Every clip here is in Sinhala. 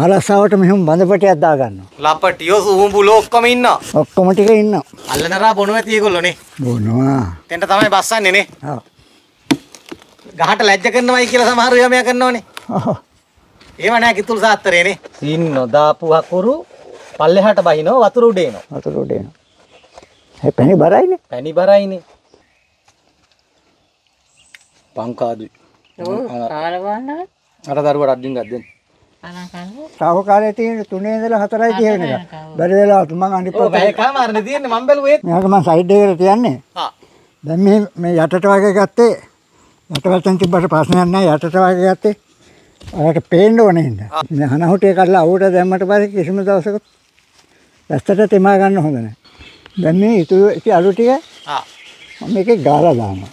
ආරස්සාවට මෙහෙම බඳපටයක් දාගන්නවා. ලපටියෝ සූම්බුලෝ ඔක්කොම ඉන්නවා. ඔක්කොම ටික ඉන්නවා. අල්ලනරා බොනු ඇති ඒගොල්ලෝනේ. බොනවා. තෙන්ට තමයි බස්සන්නේ නේ. ඔව්. ගහට ලැජ්ජ කරනවයි කියලා සමහර යමයා කරනවනේ. ඔව්. ඒව නෑ කිතුල් සාත්තරේනේ. සීන් නොදාපු හකුරු පල්ලෙහාට බහිනව වතුර උඩ එනවා. වතුර උඩ එනවා. ඒ පැණි බරයිනේ. පැණි බරයිනේ. පංකාදුයි. අර දරුවට අද්දින් ගද්දෙන්. සාහකාරයේ තියෙන 3 ඉඳලා 4යි තියෙන එක. බැරි වෙලාවට මං අනිත් ඔව් පැත්තට බෑ කාමාරනේ තියෙන්නේ මම බැලුවේ. මෙයාට මං සයිඩ් එකකට තියන්නේ. ආ. දැන් මේ මේ යටට වගේ ගත්තේ යටවැත්තෙන් තිබ්බට ප්‍රශ්නයක් නැහැ යටට වගේ ගත්තේ. ඔයාලට පේන්න ඕනේ නේද? මේ හනහුටිය කරලා අවුට දැම්මට පස්සේ කිසිම දවසක වැස්සට තෙමා ගන්න හොඳ නැහැ. දැන් මේ ඉතුරු ඉති අලු ටික ආ. මම මේකේ ගාලා දානවා.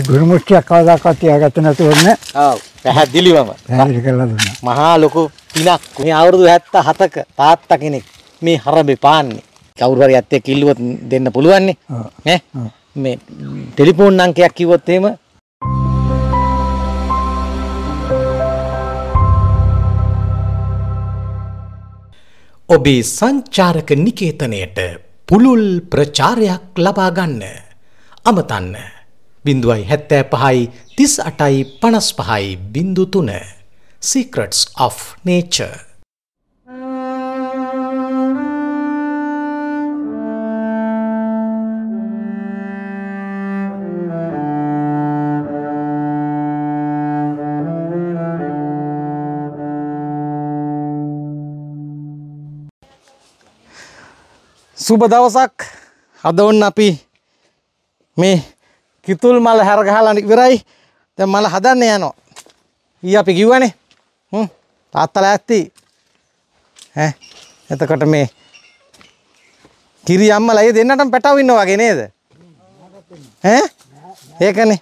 ඒ ගුරුමුෂ්ටියක් කවදාකවත් තියාගත්තේ නැතුව නේ ඔව් පැහැදිලිවම. පැහැදිලි කරලා දුන්නා. මහා ලොකු පිනක් මේ අවුරුදු 77ක තාත්තා කෙනෙක් මේ හරබේ පාන්නේ කවුරු හරි ඇත්තේ කිල්ලුවොත් දෙන්න පුළුවන් නේ ඔව්. මේ ටෙලිෆෝන් අංකයක් කිව්වොත් එහෙම ඔබේ සංචාරක නිකේතනයට පුළුල් ප්‍රචාරයක් ලබා ගන්න. අමතන්න. බිඳුවයි හැත්තෑ පහයි තිස් අටයි පනස් පහයි බිඳු තුන. Secrets of Nature. සුබ දවසක් අද ඔන්න අපි මේ කිතුල් මල හැර ගහලා ඉවරයි. දැන් මල හදන්න යනවා. ඊ අපි කිව්වනේ හ්ම්. තාත්තලා ඇත්ති. ඈ. එතකොට මේ කිරි අම්මලා ඒ දෙන්නටම පැටව ඉන්නවා වගේ නේද? ඈ? ඒකනේ.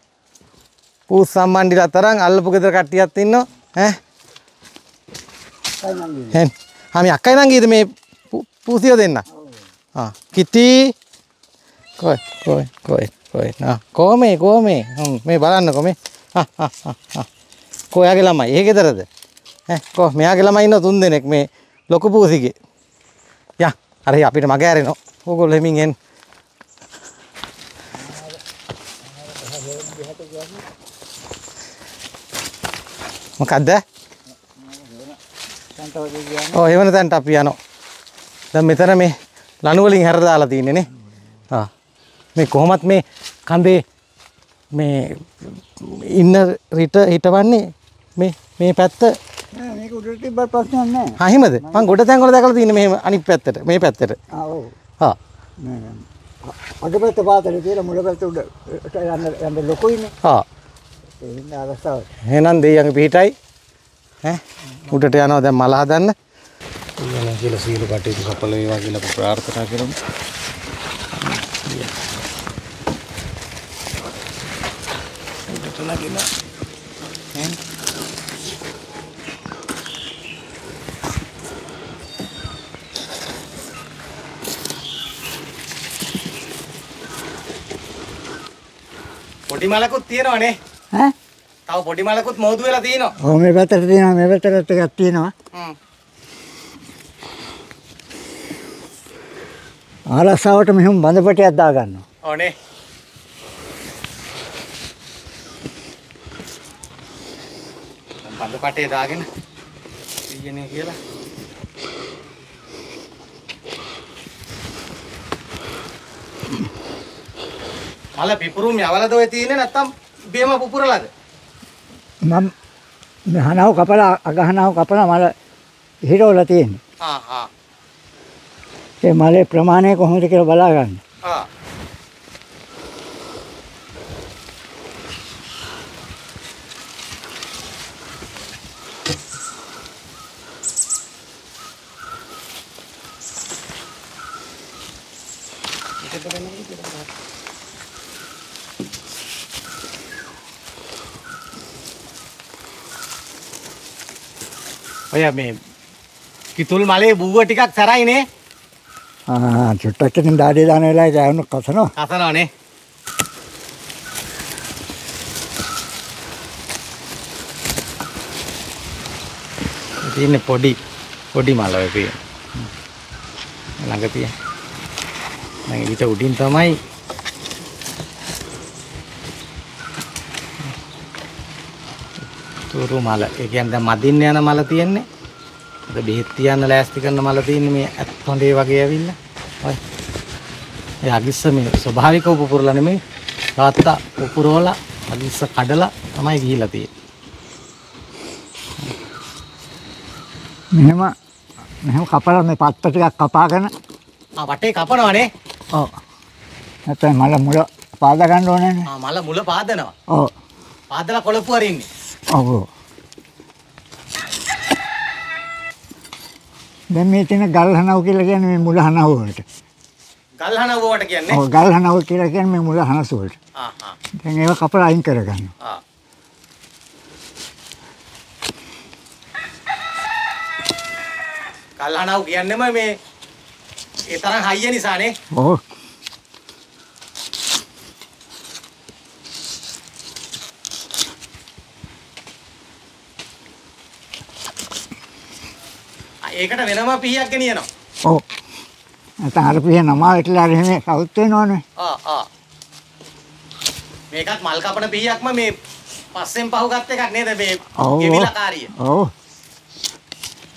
පූස් සම්මණ්ඩිලා තරම් අල්ලපු ගෙදර කට්ටියක් ඉන්නවා. ඈ. හෙන් හමි අක්කයි නංගීද මේ පු- පූසියෝ දෙන්න? ආ. කිටි. කොයි කොයි කොයි. කොයි නා කොමේ කොමේ හ්ම් මේ බලන්නකො මේ. හා හා හා හා. කොයාගේ ළමයි? ඒ ගෙදරද? ඈ කො මෙයාගේ ළමයි ඉන්න තුන් දෙනෙක් මේ ලොකු පූසිගේ. යා හරි අපිට මග ඇරෙනවා. ඕගොල්ලෝ එමින් එන්න. මොකද්ද? ඔව් එවන තැනට අපි යනවා. දැන් මෙතන මේ ලණු වලින් හැර දාලා තියෙන්නේ නේ. ආ. මේ කොහොමත් මේ කඳේ මේ ඉන්න රිට හිටවන්නේ මේ මේ පැත්ත? මේක උඩට තිබ්බට ප්‍රශ්නයක් නෑ. ආ එහෙමද? මං ගොඩ තැන් වල දැකලා තියෙන්නේ මෙහෙම අනිත් පැත්තට මේ පැත්තට. ආ ඔව්. ආ නෑ අගපැත්ත පාතලේ තියලා මුල පැත්ත උඩට යන්න යන්න ලොකුයිනේ. ආ ඒ හින්දා අරස්සාව. එහෙනම් දෙයියන්ගේ පිටයි ඈ? උඩට යනවා දැන් මල හදන්න. කියලා සීල කටයුතු සඵල වේවා කියලා ප්‍රාර්ථනා කරමු උඩට නගිනවා ඈ පොඩි මලකුත් තියෙනවනේ ඈ? තව පොඩි මලකුත් මෝදු වෙලා තියෙනවා ඔව් මේ පැත්තට තියෙනවා මේ පැත්තට එකක් තියෙනවා. හ්ම් ආරස්සාවට මෙහෙම බඳපටයක් දාගන්නවා. ඕනේ බඳ පටේ දාගෙන ඊයනේ කියලා මල පිපුරුම් යවලද ඔය තියෙන්නේ නැත්තම් බේම පුපුරලාද මම හනාව කපලා අගහනාව කපලා මල හිරවල තියෙන්නේ. ආ ආ ඒ මලේ ප්‍රමාණය කොහොමද කියලා බලා ගන්න. ආ ඔය මේ කිතුල් මලේ බූව ටිකක් සරයිනේ චුට්ටක්කින් දාඩිය දාන වෙලා ජයවුණු කසනවා කසනවානේ තියන්නේ පොඩි පොඩි මල ඔය පිය ළඟ තියෙන ඊට උඩින් තමයි තුරු මල. ඒ කියන්නේ දැන් මදින්න යන මල තියෙන්නේ. අද බෙහෙත් තියන්න ලෑස්ති කරන මල තියෙන්නේ මේ ඇත් හොඳේ වගේ ඇවිල්ලා. ඔය. ඒ අගිස්ස මේ ස්වභාවික උපුරලා නෙමෙයි. තාත්තා උපුරවලා අගිස්ස කඩලා තමයි ගිහිලා තියෙන්නේ. මෙහෙම මෙහෙම කපලා මේ පත්ත ටිකක් කපාගෙන ආ වටේ කපනවනේ. ඔව්. නැත්නම් මල මුල පාද ගන්න ඕනේ නේ. ආ මල මුල පාදනවා. ඔව්. පාදලා කොළපු අරින්නේ. ඔව්. දැන් මේ තියෙන ගල් හනව කියලා කියන්නේ මේ මුල හනව වලට. ගල් හනවුවට කියන්නේ. ඔව් ගල් හනව කියලා කියන්නේ මේ මුල හනස වලට. ආ ආ දැන් ඒව කපලා අයින් කරගන්න. ආ. ගල් හනවු කියන්නේම මේ ඒ තරම් හයිය නිසානේ. ඔව්. ඒකට වෙනම පිහියක් ගෙනියනවා. ඔව්. නැත්නම් අර පිය නමා වෙట్లా එහෙම කවුත් වෙනවනේ. ආ ආ. මේකත් මල් කපන පිහියක්ම මේ පස්සෙන් පහු ගත්ත එකක් නේද මේ ඔව්. ගෙවිලා කාරිය. ඔව්.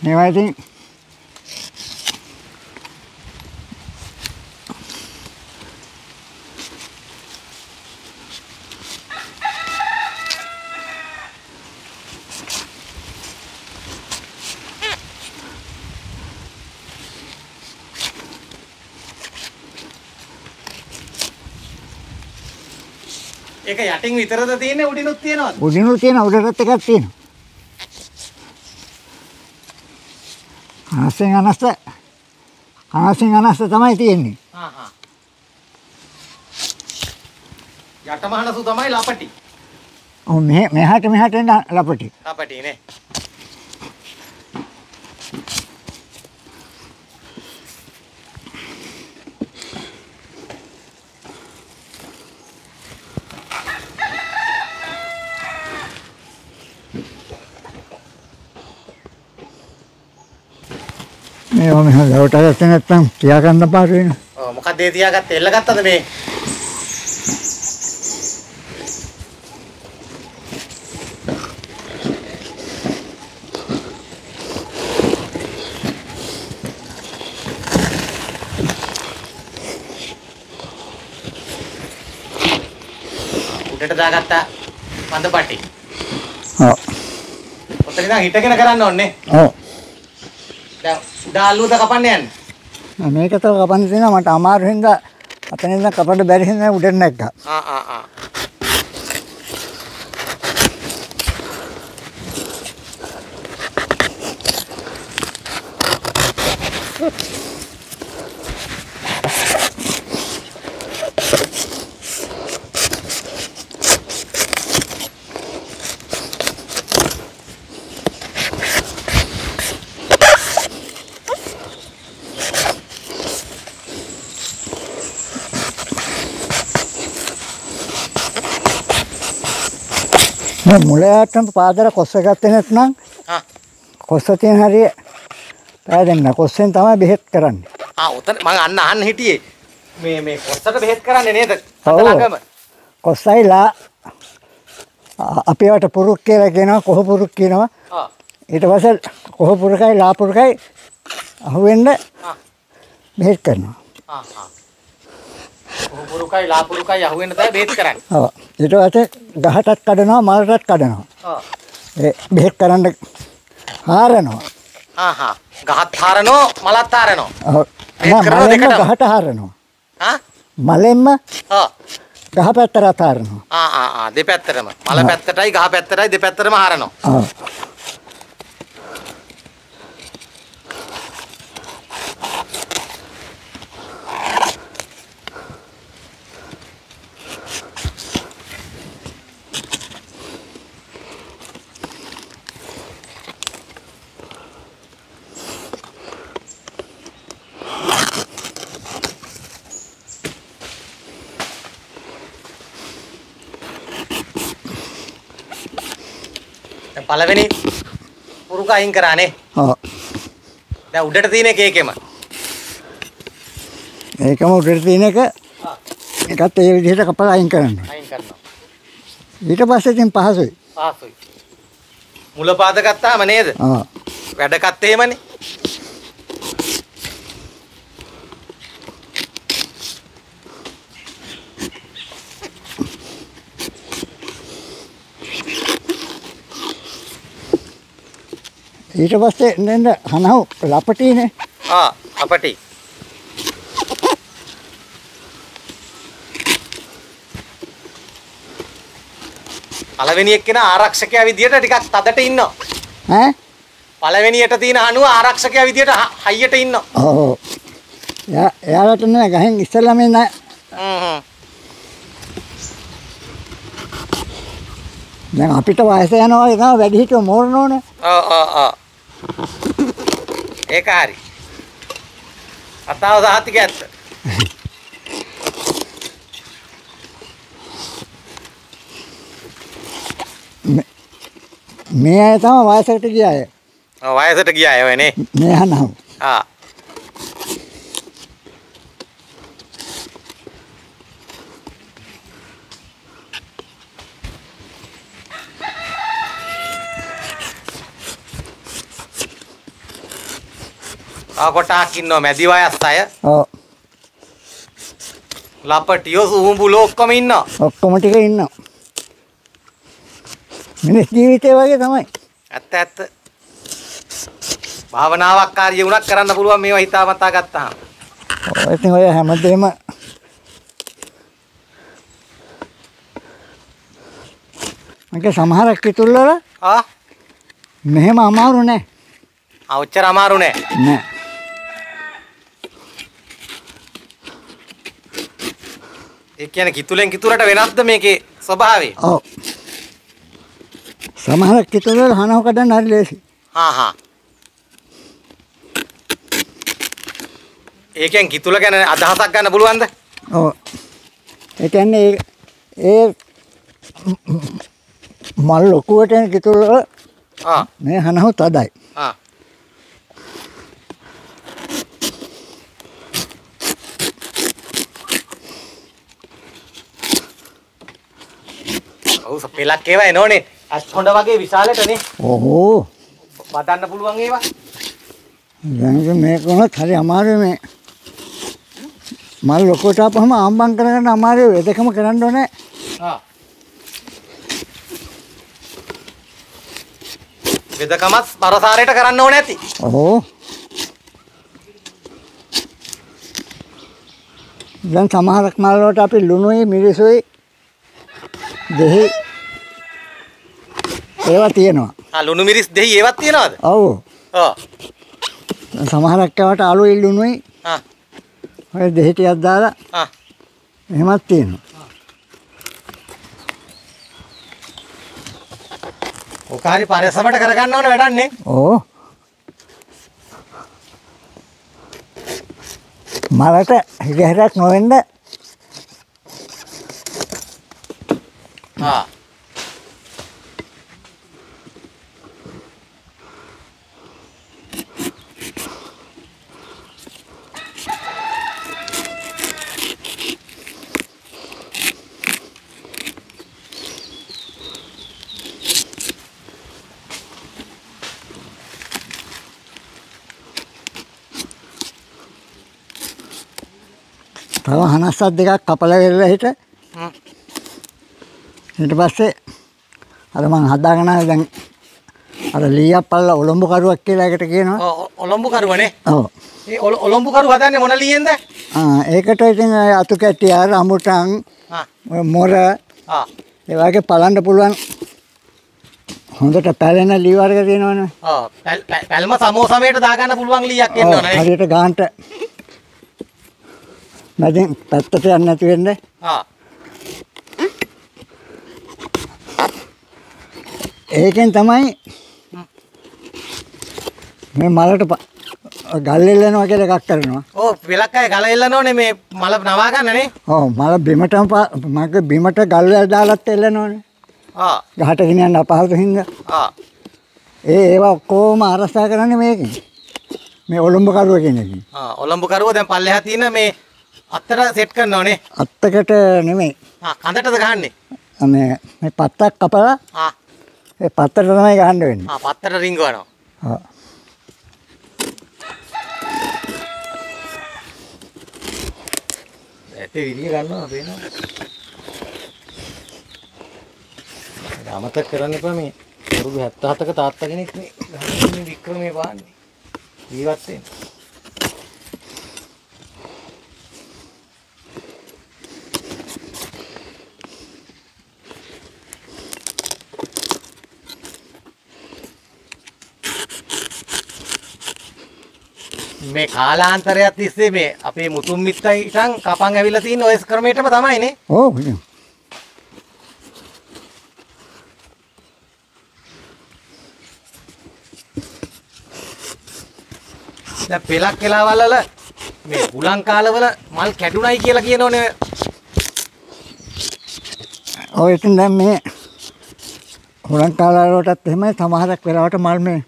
මේවා ඉතින් ඒක යටින් විතරද තියෙන්නේ උඩිනුත් තියෙනවද? උඩිනු තියෙන උඩටත් එකක් තියෙනවා. අනස්සෙන් අනස්ස අනස්සෙන් අනස්ස තමයි තියෙන්නේ. ආ ආ. යටමහනසු තමයි ලපටි. ඔව් මෙහෙ මෙහාට මෙහාට එන ලපටි. ලපටි නේ. මේවා මෙහෙම ලවට ගත්තේ නැත්නම් තියාගන්න පාරු වෙනවා. ඔව් මොකක්ද ඒ තියාගත්තේ එල්ල ගත්තද මේ? උඩට දාගත්ත මන්දපටි. ඔව්. ඔතන ඉඳන් හිටගෙන කරන්න ඕනේ. ඔව්. අල්ලුවද කපන්න යන්නේ. මේක තව කපන්න තියෙනවා මට අමාරු හින්දා අතන ඉඳන් කපන්න බැරි හින්දා උඩට නැග්ගා. ආ ආ ආ. මේ මුලයටම පාදර කොස්ස ගත්තේ නැත්නම් කොස්ස තියෙන හරිය පෑදෙන්න කොස්සෙන් තමයි බෙහෙත් කරන්නේ. ආ උතන මං අන්න අහන්න හිටියේ මේ මේ කොස්සට බෙහෙත් කරන්නේ නේද? අතලඟම. කොස්සයිලා අපි වට පුරුක් කියලා කියනවා කොහ පුරුක් කියනවා. ඊට පස්සේ කොහ පුරුකයි ලා පුරුකයි අහුවෙන්න බෙහෙත් කරනවා. ආ ආ. පුරුකයි ලා පුරුකයි අහුවෙන්න තමයි බෙහෙත් කරන්නේ. ඔව්. ඊට පස්සේ ගහටත් කඩනවා මලටත් කඩනවා. ආ. ඒ බෙහෙත් කරන්න හාරනවා. ආහා. ගහත් හරනෝ මලත් හරනෝ. ඔව්. ගහට හාරනවා. ආ මලෙන්ම ආ ගහ පැත්තට හාරනවා. ආ ආ ආ දෙපැත්තටම. මල පැත්තටයි ගහ පැත්තටයි දෙපැත්තටම හරනෝ. ඔව්. පළවෙනි පුරුක අයින් කරානේ. ඔව් දැන් උඩට තියෙන එක ඒකෙම. ඒකම උඩට තියෙන එක එකත් ඒ විදිහට කපලා අයින් කරන්න අයින් කරනවා. ඊට පස්සේ ඉතින් පහසුයි පාසුයි. මුල පාද ගත්තාම නේද? ඔව් වැඩකත් එහෙමනේ. ඊට පස්සේ නේද හනව ලපටිනේ ආ අපටි. පළවෙනි එක්කෙනා ආරක්ෂකයා විදියට ටිකක් තදට ඉන්නවා. ඈ පළවෙනියට තියෙන හනුව ආරක්ෂකයා විදියට හයියට ඉන්නවා. ඔව් එයා එයාලට නෑ ගහෙන් ඉස්සෙල්ලාම ඉන්න හ්ම්. දැන් අපිට වයස යනවා ඒක වැඩි හිටියෝ මෝරන ඕනේ ඔව් ඔව් ඔව්. ඒක හරි. අතාව සාහිතික ඇත්ත. මේ අය තමයි වයසකට ගිය අය ඔව් වයසට ගියා ඒ වෙනේ. මේ හනව ආ. කොටක් ඉන්නවා මැදි වයස් අය. ඔව් ලපටියෝ සූඹුලෝ ඔක්කොම ඉන්නවා. ඔක්කොම ටික ඉන්නවා මිනිස් ජීවිතේ වගේ තමයි ඇත්ත ඇත්ත. භාවනාවක් කාර්ය වුණත් කරන්න පුළුවන් මේවා හිතාමතා ගත්තාම. ඔය ඉතින් ඔය හැමදේම මගේ සමහරක් කිතුල් වල ආ මෙහෙම අමාරු නෑ ඔච්චර අමාරු නෑ. නෑ ඒ කියන්නේ කිතුලෙන් කිතුලට වෙනස්ද මේකේ ස්වභාවය? ඔව් සමහරක් කිතුල් වල හනව කඩන්න හරි ලේසි හා හා. ඒකෙන් කිතුල ගැන අදහසක් ගන්න පුළුවන්ද? ඔව් ඒ කියන්නේ ඒ- මල් ලොකුවට කිතුල් වල ආ මේ හනව තදයි ආ. ඔව් පෙලක් ඒවා එනෝනේ. අස් හොඬ වගේ විශාලටනේ. ඕහෝ බදන්න පුළුවන් ඒවා. දැන් මේක උනත් හරි අමාරුයි මේ මල් ලොකුවට ආපුවම ආම්බම් කරගන්න අමාරුයි වෙදකම කරන්න ඕනේ ආ. වෙදකමත් පරසාරයට කරන්න ඕනේ ඇති. ඔව් දැන් සමහරක් මල් වලට අපි ලුණුයි මිරිසුයි දෙහි. ඒවා තියෙනවා. ලුණු මිරිස් දෙහි ඒවත් තියනවද? ඔව්. සමහරක් ඒවාට අලුයි ලුණුයි. ආ. ඔය දෙහි ටිකක් දාලා එහෙමත් තියෙනවා. ඔකාරි පරිස්සමට කරගන්න ඕන වැඩන්නේ. ඕ මලට හිරහැරක් නොවෙන්න ආ. තව හනස්සක් දෙකක් කපල වෙලා හිට හ්ම්. ඊට පස්සේ අර මං හදාගෙන දැන් අර ලීයක් පල්ලා ඔලොම්බු කරුවක් කියලා එකට කියනවා ඔලොම්බු කරුවනේ. ඔව් ඒ ඔල- ඔලොම්බු කරු හදන්නේ මොන ලියෙන්ද? ආ ඒකට ඉතින් අතු කැටි ආර අමුටන් ආ. මොර ආ. ඒ වගේ පලන්න පුළුවන් හොඳට පැලෙන ලී වර්ග තියෙනවනේ පැල්- පැල්ම සමෝසමයට දාගන්න පුළුවන් ලියක් එන්න ඔව්, ඕනේ. නේ? හරියට ගාන්ට මැදින් පැත්තට යන්නේ නැති වෙන්න ආ. ඒකෙන් තමයි මේ මලට ගල් එල්ලනවා කියලා එකක් කරනවා. ඔව් පෙලක් අය ගල එල්ලන්න මේ මල නවා ගන්න නේ. ඔව් මල බිමටම මගේ බිමට ගල් වැල් දාලත් එල්ලනවනේ. ආ. ගහට ගෙනියන්න අපහසු හින්දා. ආ. ඒ ඒවා ඔක්කොම ආරස්ථා කරන්නේ මේකෙන්. මේ ඔලොම්බ කරුව කියන එකෙන්. ආ ඔලම්බු කරුව දැන් පල්ලෙහා තියෙන මේ අත්තට සෙට් කරනවනේ. අත්තකට නෙමෙයි. ආ කඳටද ගහන්නේ? මේ මේ පත්තක් කපලා ආ ඒ පත්තට තමයි ගහන්න වෙන්නේ. ආ පත්තට රිංගවනවා. ඇත්තේ විදිය ගන්නවා පේනවා. අමතක කරන්න එපා මේ අවුරුදු 77ක තාත්තා කෙනෙක් මේ ගහන්නේ වික්‍රමේ පාන්නේ. ජීවත් මේ කාලාන්තරයක් තිස්සේ මේ අපේ මුතුන් මිත්තයි ඉතින් කපන් ඇවිල්ලා තියෙන ඔය ක්‍රමයටම තමයිනේ. ඔව්. දැන් පෙලක් කෙලාවල් වල මේ උලං කාලවල මල් කැඩුනයි කියලා කියනෝනේ. ඔය ඉතින් දැන් මේ හුලං කාලාවටත් එහෙමයි සමහරක් වෙලාවට මල් මේ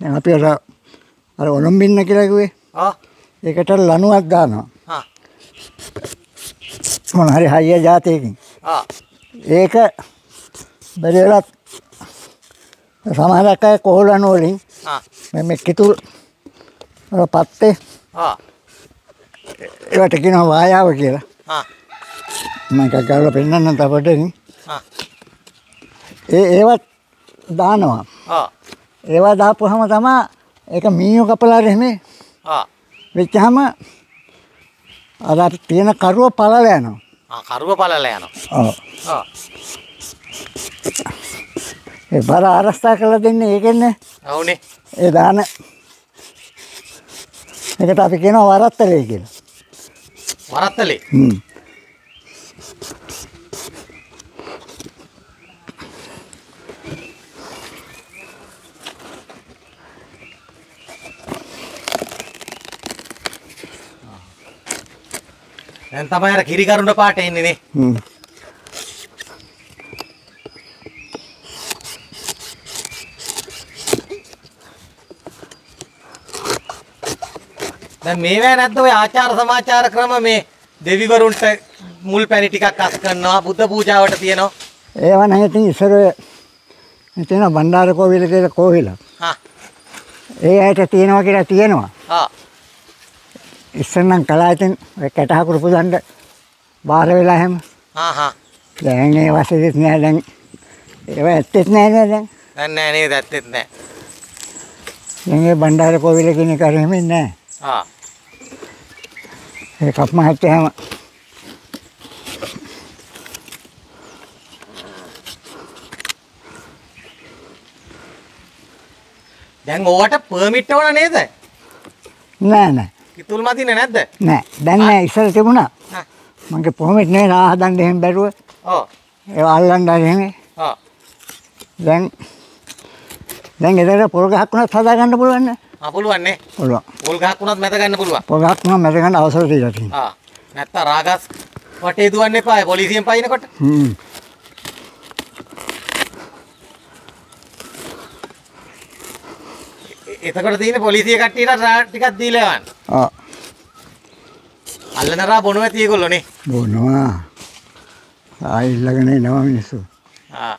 දැන් අපි අර අර ඔලොම්බින්න කියලා කිව්වේ. ආ. ඒකට ලණුවක් දානවා. මොන හරි හයිය જાතයකින් ආ. ඒක බැරි වෙලත් සමහරක් අය කොහොලන වලින් ආ. මේ මේ කිතුල් පත්තේ ඒවට කියනවා වායාව කියලා. මම එකක් ගාලා පෙන්නන්නම් තපටකින් ආ. ඒ ඒවත් දානවා. ඒවා දාපුවහම තමයි ඒක මීයෝ කපලා එහෙම වෙච්චහම අර තියෙන කරුව පළල යනවා. කරුව පළල යනවා. ඒ බර ආරස්ථා කරලා දෙන්නේ ඒකෙන්නේ. ඔව්නේ. ඒ දාන ඒකට අපි කියනවා වරත්තලේ කියලා. වරත්තලේ. හ්ම්. දැන් තමයි අර කිරි කරුණ පාට එන්නේ නේ. හ්ම්. දැන් මේවා නැද්ද ඔය ආචාර සමාචාර ක්‍රම මේ දෙවිවරුන්ට මුල් පැණි ටිකක් අස් කරනවා බුද්ධ පූජාවට තියනවා. ඒව නැහැ ඉතින් ඉස්සර තියෙන බණ්ඩාර කෝවිල කියලා කෝවිල. හා ඒ ඇයට තියෙනවා කියලා තියෙනවා. ආ ඉස්සර නම් කලා ඉතින් ඔය කැටහකුරු පුදන්න බාර වෙලා හැම. දැන් ඒ වසෙදිත් නෑ දැන් ඒව ඇත්තෙත් නෑ නේද දැන්. දැන් නෑ නේද ඇත්තෙත් නෑ. දැන් ඒ බණ්ඩාර කෝවිල කියන එක එහෙම නෑ. ආ ඒ කප් මහත්තයාම දැන් ඕවට පර්මිට් ඕන නේද? නෑ නෑ කිතුල් මදින්නේ නැද්ද? නෑ දැන් නෑ ඉස්සර තිබුණා. මගේ පොමිට නේ නා හදන්න එහෙම බැරුව ඒව අල්ලන්න එහෙම. දැන් දැන් එතන පොල් ගහක් වුණත් හදාගන්න පුළුවන් නේ. ආ පුළුවන් නේ. පුළුවන්. පොල් ගහක් උනත් මැද ගන්න පුළුවන්. පොල් ගහක් වුණා මැද ගන්න අවසර දීලා තියෙනවා. ආ නැත්තම් රාගස් වටේ දුවන්න එපා පොලිසියෙන් පයින්නකොට. හ්ම්. එතකොට තියෙන පොලිසිය කට්ටියට ටිකක් දීලා යවන්න. ආ අල්ලනරා බොනවා ඇති ඒගොල්ලෝ නේ. බොනවා. ආයි ඊළඟට එනවා මිනිස්සු. ආ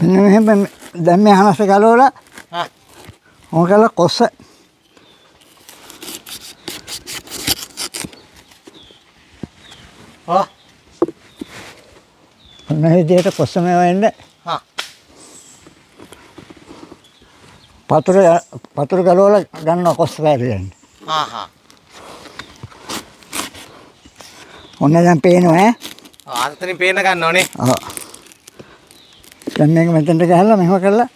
මෙන්න මෙහෙම දැන් මේ හනස ගලවලා ආ ඕක කරලා කොස්ස ඔන්න ඒ විදිහට කොස්ස මේවෙන්න ආ පතුර පතුර ගලවලා ගන්න කොස්ස පැරියන්න. ආ හා ඔන්න දැන් පේනවා ඈ. ආන්තරින් පේන ගන්න ඕනේ. ආ. දැන් මේක මෙතෙන්ට ගහලා මෙහෙම කරලා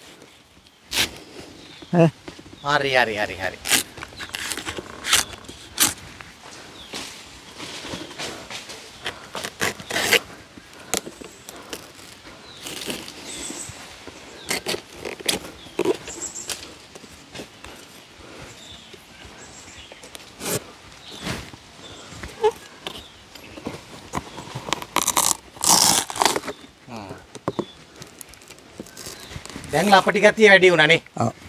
හරි හරි හරි හරි. දැන් ලපටි ගතිය වැඩි වුණානේ. ඔව්.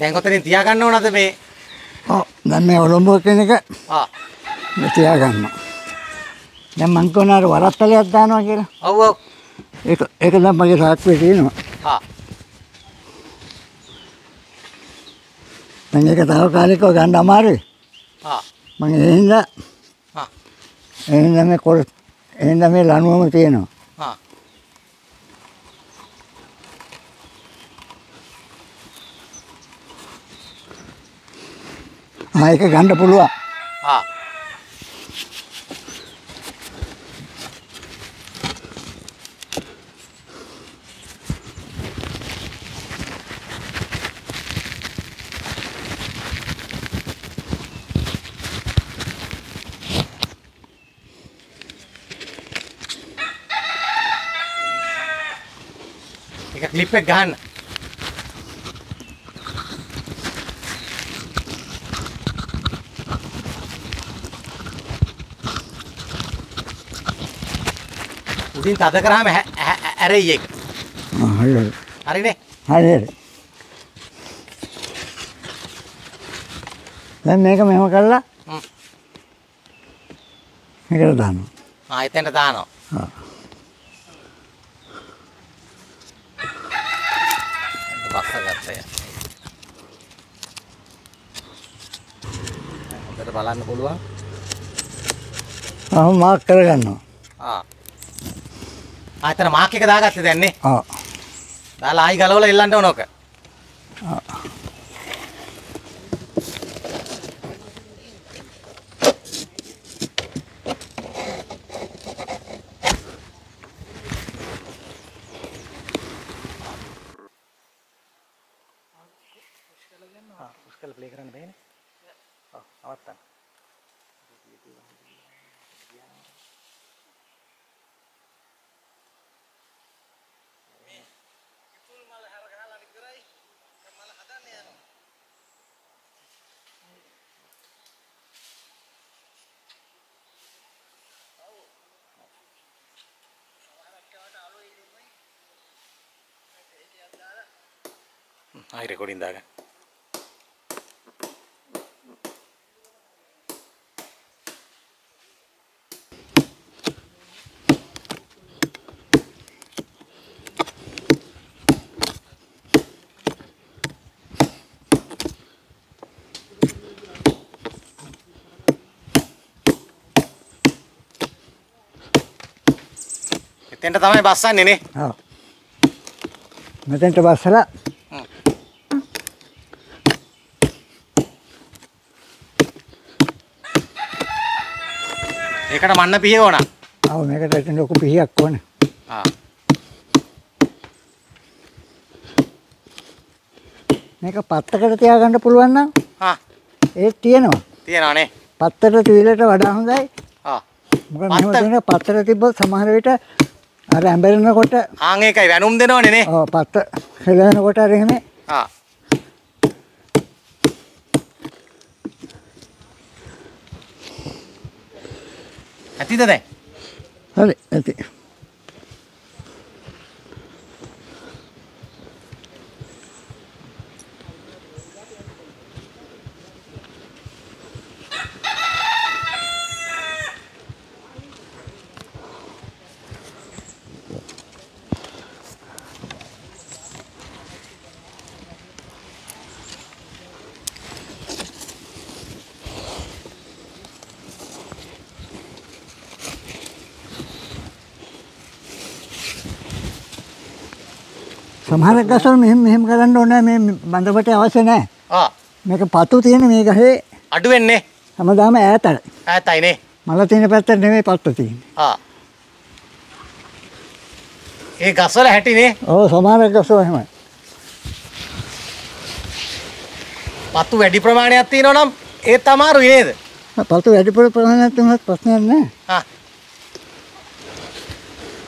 දැන් ඔතනින් තියාගන්න ඕනද මේ? ඔව්. දැන් මේ ඔලොම්බුව කියන එක ආ. තියාගන්න. දැන් මං කියනවා අර වරත්තලයක් දානවා කියලා. ඔව් ඔව්. ඒක ඒක දැන් මගේ සාක්කුවේ තියෙනවා. ආ. දැන් ඒක තාවකාලිකව ගන්න අමාරුයි. ආ. මම ඒ හින්දා ආ. ඒ හින්දා මේ කොර ඒ හින්දා මේ ලණුවම තියෙනවා. ආ. ආ ඒක ගන්න පුළුවන්. ආ. එක ක්ලිප් එක උදින් තද කරාම ඇරෙයි එක. හරි හරි. හරිනේ? හරි හරි. දැන් මේක මෙහෙම හ්ම්. මේකට දානවා. ආ එතෙන්ට දානවා. ආ. බක්ස ගත්තය. හොඳට බලන්න පුළුවන්. ආ මාක් කරගන්නවා. ආ. ආ එතන මාක් එක දාගත්තේ දැන් නේ. ආ. දාලා ආයි ගලවලා එල්ලන්න ඕන ඕක. පුස්කල රෙකෝඩින් දාගන්න. එතෙන්ට තමයි බස්සන්නේ නේ. ආ. මෙතෙන්ට බස්සලා ඒකට මන්න පිය ඕන. ආව මේකට එතන ලොකු පිහියක් ඕනේ. ආ. මේක පත්තකට තියාගන්න පුළුවන් නම් ආ. ඒත් තියෙනවා. තියනවා නේ. පත්තට තියලට වඩා හොඳයි. ආ. මොකද මෙහෙම තියෙන පත්තට තිබ්බොත් සමහර විට අර ඇඹරෙනකොට ආන් ඒකයි වැනුම් දෙනවනේ නේ. ඔව් පත්ත හෙලවෙනකොට අර එහෙම ආ. ඇතිද දැන්? හරි ඇති. සමහර ගස්වල මෙහෙම මෙහෙම කරන්න ඕනේ මේ බඳපටේ අවශ්‍ය නැහැ. ආ. මේක පතු තියෙන මේ ගහේ අඩු වෙන්නේ. හැමදාම ඈතයි. ඈතයි නේ. මල තියෙන පැත්තට නෙමෙයි පත්ත තියෙන්නේ. ආ. ඒ ගස්වල හැටිනේ ඔව් සමහර ගස්වල එහෙමයි. පත්තු වැඩි ප්‍රමාණයක් තියෙනවා නම් ඒත් අමාරුයි නේද? පතු වැඩිපුර ප්‍රමාණයක් තුනක් ප්‍රශ්නයක් නැහැ. හා.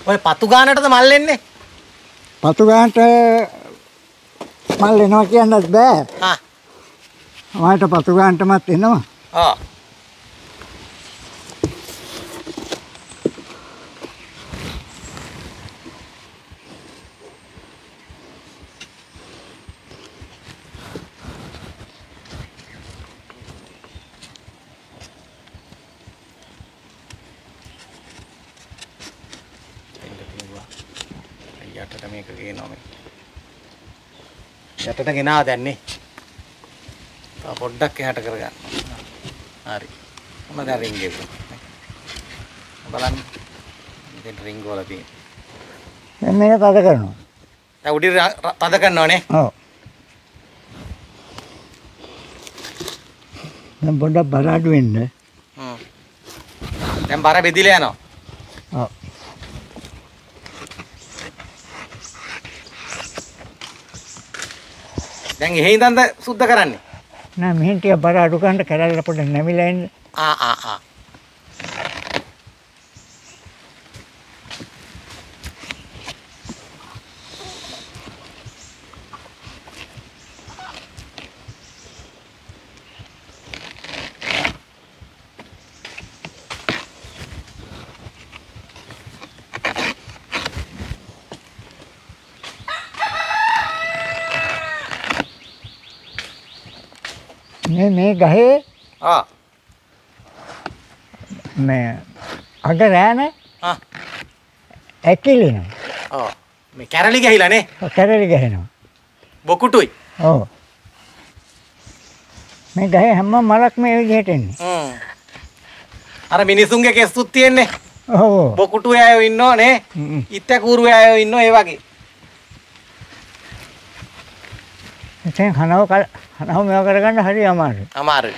ඔය පතු ගානටද මල් එන්නේ? පතු ගන්නට මල් එනවා කියන්නත් බෑ. හා. සමහරට පතු ගන්නටමත් එනවා. ආ. යටට මේක ගේනවා මේ. යටට ගෙනාව දැන්නේ. තව පොඩ්ඩක් එහාට කරගන්න. හරි. මොන දැන් රින්ග් එක. බලන්න. මෙතෙන් රින්ග් වල තියෙන. දැන් මේක තද කරනවා. දැන් උඩින් තද කරනවනේ. ඔව්. දැන් පොඩ්ඩක් බර අඩු වෙන්න. හ්ම්. දැන් බර බෙදිලා යනවා. දැන් එහෙ ඉඳන්ද සුද්ධ කරන්නේ. නෑ මෙහෙන් ටික බර අඩු කරන්න කැරල්ල පොඩ්ඩක් නැමිලා ඉන්න. ආ ආ ආ. මේ ගහේ. මේ අග රෑන. ඇකිලිනවා. මේ කැරලි ගහිලා නේ. කැරලි ගහනවා. බොකුටුයි. ඔව්. මේ ගහේ හැම මලක් මේ විදිහට එන්නේ. අර මිනිසුන්ගේ කෙස්සුත් තියෙන්නේ. ඔව්. බොකුටු අයෝ ඉන්නෝ නේ. හ්ම්. ඉත්තකූරු අයෝ ඉන්නෝ ඒ වගේ. ඉතින් හනව කල හනව මේව කරගන්න හරි අමාරුයි. අමාරුයි.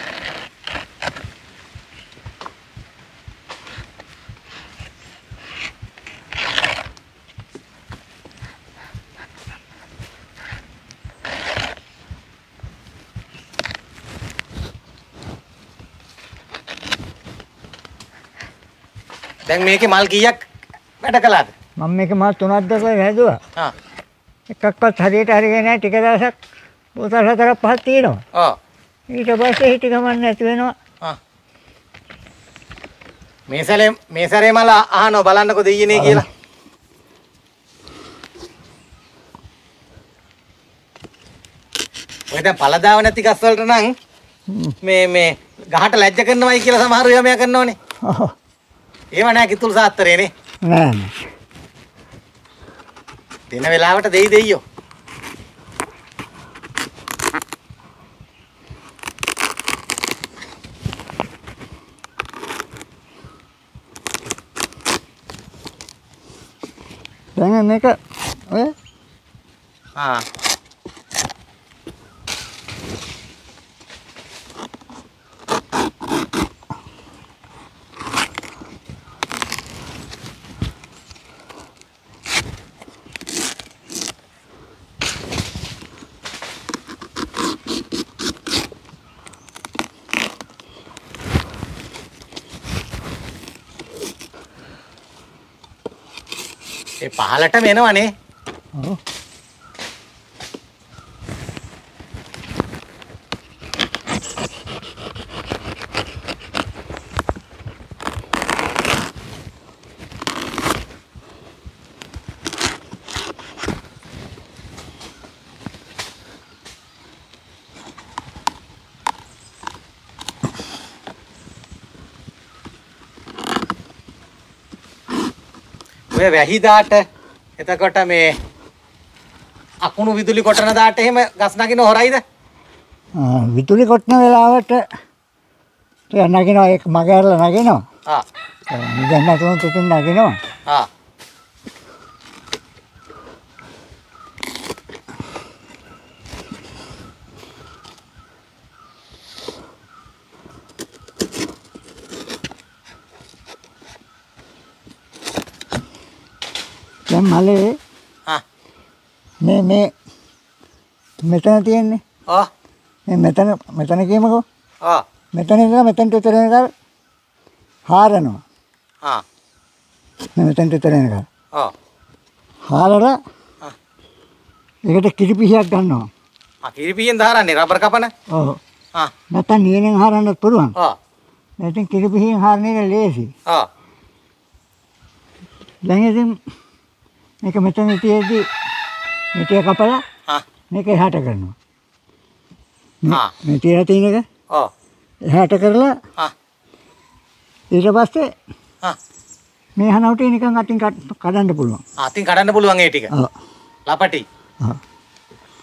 දැන් මේකේ මල් කීයක් වැඩ කළාද? මම මේක මාස තුනක් දක්වා හැදුවා. ආ. එකක්වත් හරියට හරියන්නේ නැහැ ටික දවසක් බෝතල් හතරක් පහක් තියෙනවා. ඔව්. ඊට පස්සේ හිට ගමන් නැති වෙනවා. ආ. මේ සැරේ මේ සැරේ මල අහනවා බලන්නකෝ දෙයියනේ කියලා. ඔය දැන් පළදාව නැති ගස් වලට නම් මේ මේ ගහට ලැජ්ජ කරනවයි කියලා සමහර යමයා කරනවනේ. ඔව්. ඒව නෑ කිතුල් සාත්තරේනේ. නෑ නෑ. දෙන වෙලාවට දෙයි දෙයියෝ. දැන් මේක ඔය ආ. ඒ පහලටම ඔය වැහි දාට එතකොට මේ අකුණු විදුලි කොටන දාට එහෙම ගස් නගින හොරයිද? විදුලි කොටන වෙලාවට නගිනවා ඒක මග ඇරලා නගිනවා. ආ නිදන් නැතුව තුතින් නගිනවා. ආ දැන් මලේ මේ මේ මෙතන තියෙන්නේ? මේ මෙතන මෙතන කියමුකෝ? මෙතන ඉඳලා මෙතනට උතර එනකල් හාරනවා. මේ මෙතනට උතර එනකල් ආ. හාරලා. ඒකට කිරිපිහියක් ගන්නවා. ආ කිරිපියෙන් දාරන්නේ රබර් කපන? ඔව්. ආ. නැත්තම් නියනෙන් හාරන්නත් පුළුවන්. ආ. නැත්නම් කිරිපිහියෙන් හාරන එක ලේසි. ආ. දැන් ඉතින් මේක මෙතන තියේදී මෙතේ කපලා මේක එහාට කරනවා මේ තියලා තියෙන එක ආ එහාට කරලා ඊට පස්සේ මේ හනවටේ නිකන් අතින් කඩ- කඩන්න පුළුවන්. අතින් කඩන්න පුළුවන් ඒ ටික ඔව්. ලපටි ඔව්.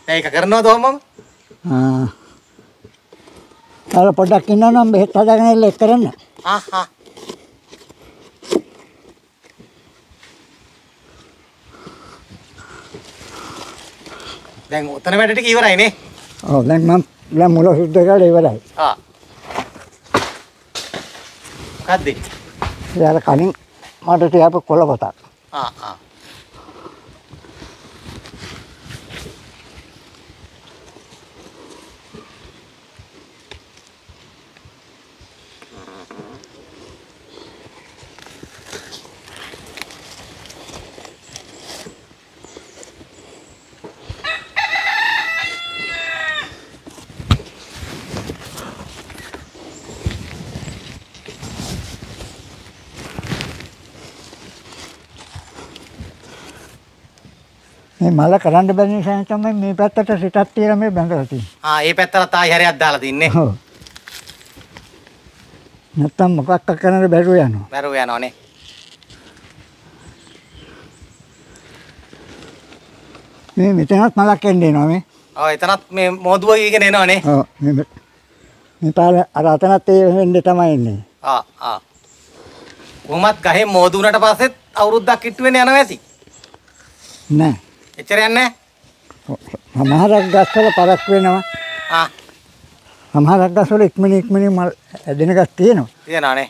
දැන් ඒක කරනවද ඔහොමම ආ. අර පොඩ්ඩක් ඉන්නවනම් බෙහෙත් හදාගෙන ඉල්ල කරන්න. ආ ආ දැන් උතන වැඩ ටික ඉවරයි නේ ඔව් දැන් මම දැන් මුල සුද්ධ කරලා ඉවරයි. ආ මොකද්ද ඊයර කලින් මට තියාපු කොළ පොතක්. ආ ආ මේ මල කරන්න බැරි නිසා තමයි මේ පැත්තට සිතක් තියලා මේ බැඳලා තියෙන්නේ. ආ ඒ පැත්තට තායි හැරයක් දාලා තින්නේ ඔව්. නැත්තම් මොකක් කරන්න බැරුව යනවා. මැරුව යනවනේ මේ මෙතනත් මලක් එන්න එනවා මේ. ඔව් එතනත් මේ මෝදුව ඊගෙන එනවනේ ඔව් මේ මේ- පාර අර අතනත් ඒ වෙන්නේ තමයි එන්නේ. ආ ආ කොහොමත් ගහේ මෝදු වුණාට පස්සෙත් අවුරුද්දක් කිට්ටු වෙන්න යනවා ඇති නෑ. එච්චර යන්නේ සමහරක් ගස්වල පරක් වෙනවා. ආ සමහරක් ගස්වල ඉක්මනින් ඉක්මනින් මල් ඇදෙන ගස් තියෙනවා. තියනවානේ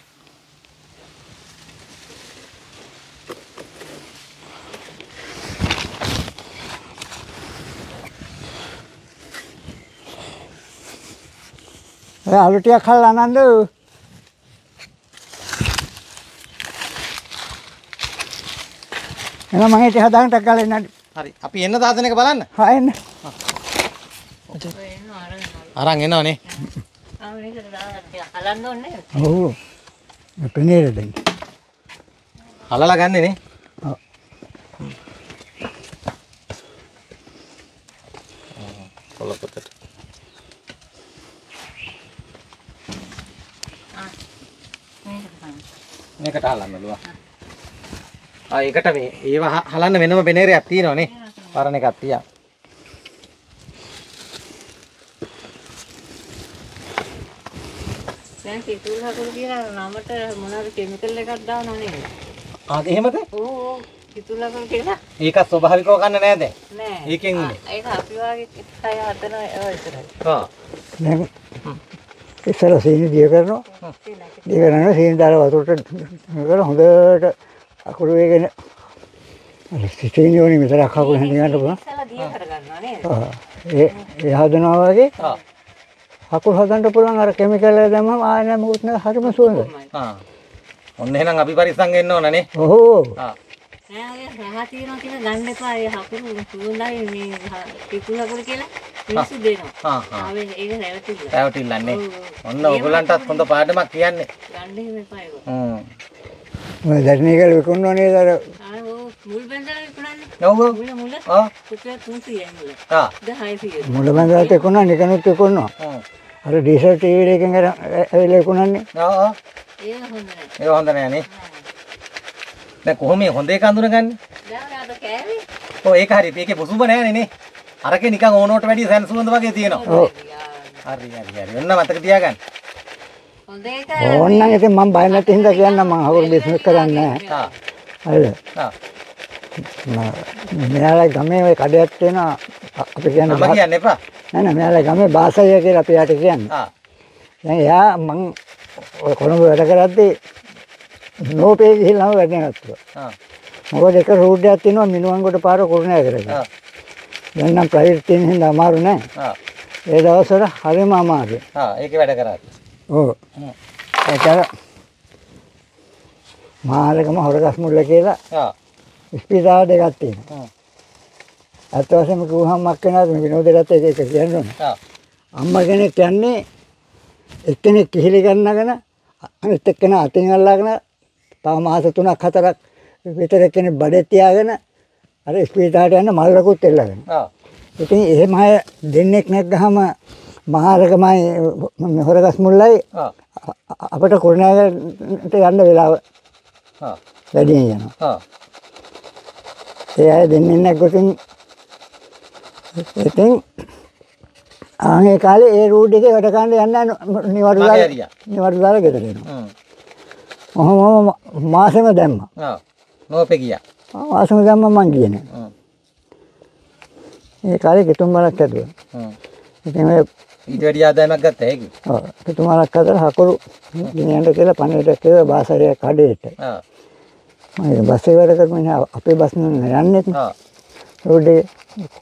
ඔය අලු ටිකක් හල්ලා අනන්ද එන මම හිතේ හදාගෙන ටක් ගාලා එන්න හරි. අපි එන්න දාතන එක බලන්න. හා එන්න. අරන් එනවනේ හලන්න ඕනේ ඔව්. පෙනේර දෙන්න හලලා ගන්නෙ නේ. ඔව්. පොළොපතට මේකට හලන්න ලුවා ආ ඒකට මේ ඒව හලන්න වෙනම බෙනේරයක් තියෙනවනේ පරණ එකක් තියා දැන් කිතුල් හකුරු කියලා නමට මොනවාද කෙමිකල් එකක් දානව නේද? ආ එහෙමද ඕ ඕ කිතුල් හකුරු කියලා ඒකත් ස්වභාවිකව ගන්න නෑ දැන් නෑ. ඒකෙන් උනේ. ඒක අපි වගේ එකයි හදන ඒවා විතරයි. ආ දැන් ඉස්සර සීනි දිය කරනවා දිය කරනවා සීනි දාලා වතුරට කරලා හොඳට අකුරු වේගෙන අර සීනි වලින් විතරක් අකුරු හැඳ ගන්න පුළුවන්. ඉස්සලා දිය කරගන්නවා නේද? ආ, ඒ හදනවා වගේ අකුරු හදන්න පුළුවන් අර කෙමිකල් එක දැම්මම ආයෙ නෑ මොකුත් නෑ හරිම සුවඳයි. ආ. ඔන්න එහෙනම් අපි පරිස්සම් වෙන්න ඕන නේ. ඔව් ආ. නෑ ඔය රහ තියනවා කියලා ගන්න එපා. ඒ හකුරු සුවඳයි මේ හ- කිතුල් හකුරු කියලා. මිනිස්සු දෙනවා. ආ ආවේ ඒක ඔව්, ඔව්. ඔන්න ඔයගලන්ටත් හොඳ පාඩමක් කියන්නේ. ගන්න එහෙම එපා ඒක. හ්ම් ඔය දැරිනිකල් විකුණනවා නේද අර? මුල් බැඳලා විකුණන්නේ. ඔව් ඔව්. මුල මුල. ආ. රුපියල් 300යි මුල. ආ. දැන් 600. මුල බඳලා තිකුණා නිකනුත් හ්ම් අර ඩීසල් ටීවී එකෙන් අර ඇවිල්ලා විකුණන්නේ. ආ ඒක හොඳ නෑ. ඒක හොඳ නෑ නේ. දැන් කොහොම මේ හොඳ එක අඳුනගන්නේ? දැන් අද කෑවේ. ඔව් ඒක හරි. මේකේ පුසුම නෑනේ නේ. අරකේ නිකන් ඕනෝට වැඩි සැනසුමඳ වගේ තියෙනවා. හරි හරි හරි. ඔන්න මතක තියාගන්න ඕන්නම් ඉතින් මම බය නැති හින්දා කියන්න මම හවුරු බිස්නස් කරන්නේ නැහැ. ආ. මෙයාලා ගමේ ওই කඩයක් තියෙනවා. අපි කියන්නේ බා- කියන්න එපා. නෑ නෑ මෙයාලා ගමේ බාසය කියලා අපි යාට කියන්නේ. ආ. දැන් එයා මං ඔය කොළඹ වැඩ කරද්දී නෝපේ ගිහිල්ලාම වැඩ ගත්තා ආ. මොකද එක රූට් එකක් තියෙනවා මිනුවන්ගොඩ පාර කුරුණෑ කරගෙන ආ. දැන් නම් ප්‍රයිවට් තියෙන හින්දා අමාරු නෑ. ආ. ඒ දවස්වල හරිම අමාරුයි. ආ ඒකේ වැඩ කරා ඒක අර මහාලකම හොරගස් මුල්ල කියලා ආ ස්පීතාල දෙකක් තියෙනවා. අත් වශයෙන්ම කිව්වහමක් වෙනවාද මේ විනෝදයටත් ඒක එක කියන්න ඕනේ. අම්මා කෙනෙක් කියන්නේ එක්කෙනෙක් කිහිලි ගන්නගෙන අනිත් එක්කෙනා අතින් අල්ලාගෙන තව මාස 3ක් 4ක් විතර කෙනෙක් බඩේ තියාගෙන අර ස්පීතාලට යන මල්ලකුත් එල්ලගෙන. ඉතින් එහෙම අය දෙන්නෙක් නැග්ගහම මහාරකමයි මේ හොරගස් මුල්ලයි අපිට කුරුණෑගලට යන්න වෙලාව වැඩියෙන් යනවා. ඒ අය දෙන්නේ නැග්ගොතින් ඉතින් ආන්ගේ කාලේ ඒ රූට් එකේ වැඩ කරන්න යන්න නිවරු මගේ දාලා හරියා. නිවරු දාලා ගෙදර එනවා. හ්ම් ඔහොම මාසෙම දැම්මා. නෝපේ ගියා මාසෙම දැම්මා මං ගියේ නෑ. හ්ම් ඒ කාලේ කිතුම් බලක්. හ්ම් ඉතින් ඊට වැඩි ආදායමක් ගත්තා ඒකි ඔව් කිතුම් බලක් අතර හකුරු ගෙනියන්න කියලා පණිවිඩයක් කියලා බාසරේ කඩේට. ආ මම බස් එක වැඩ කරපු මිනිහා අපේ බස් නේ යන්නේ. ආ road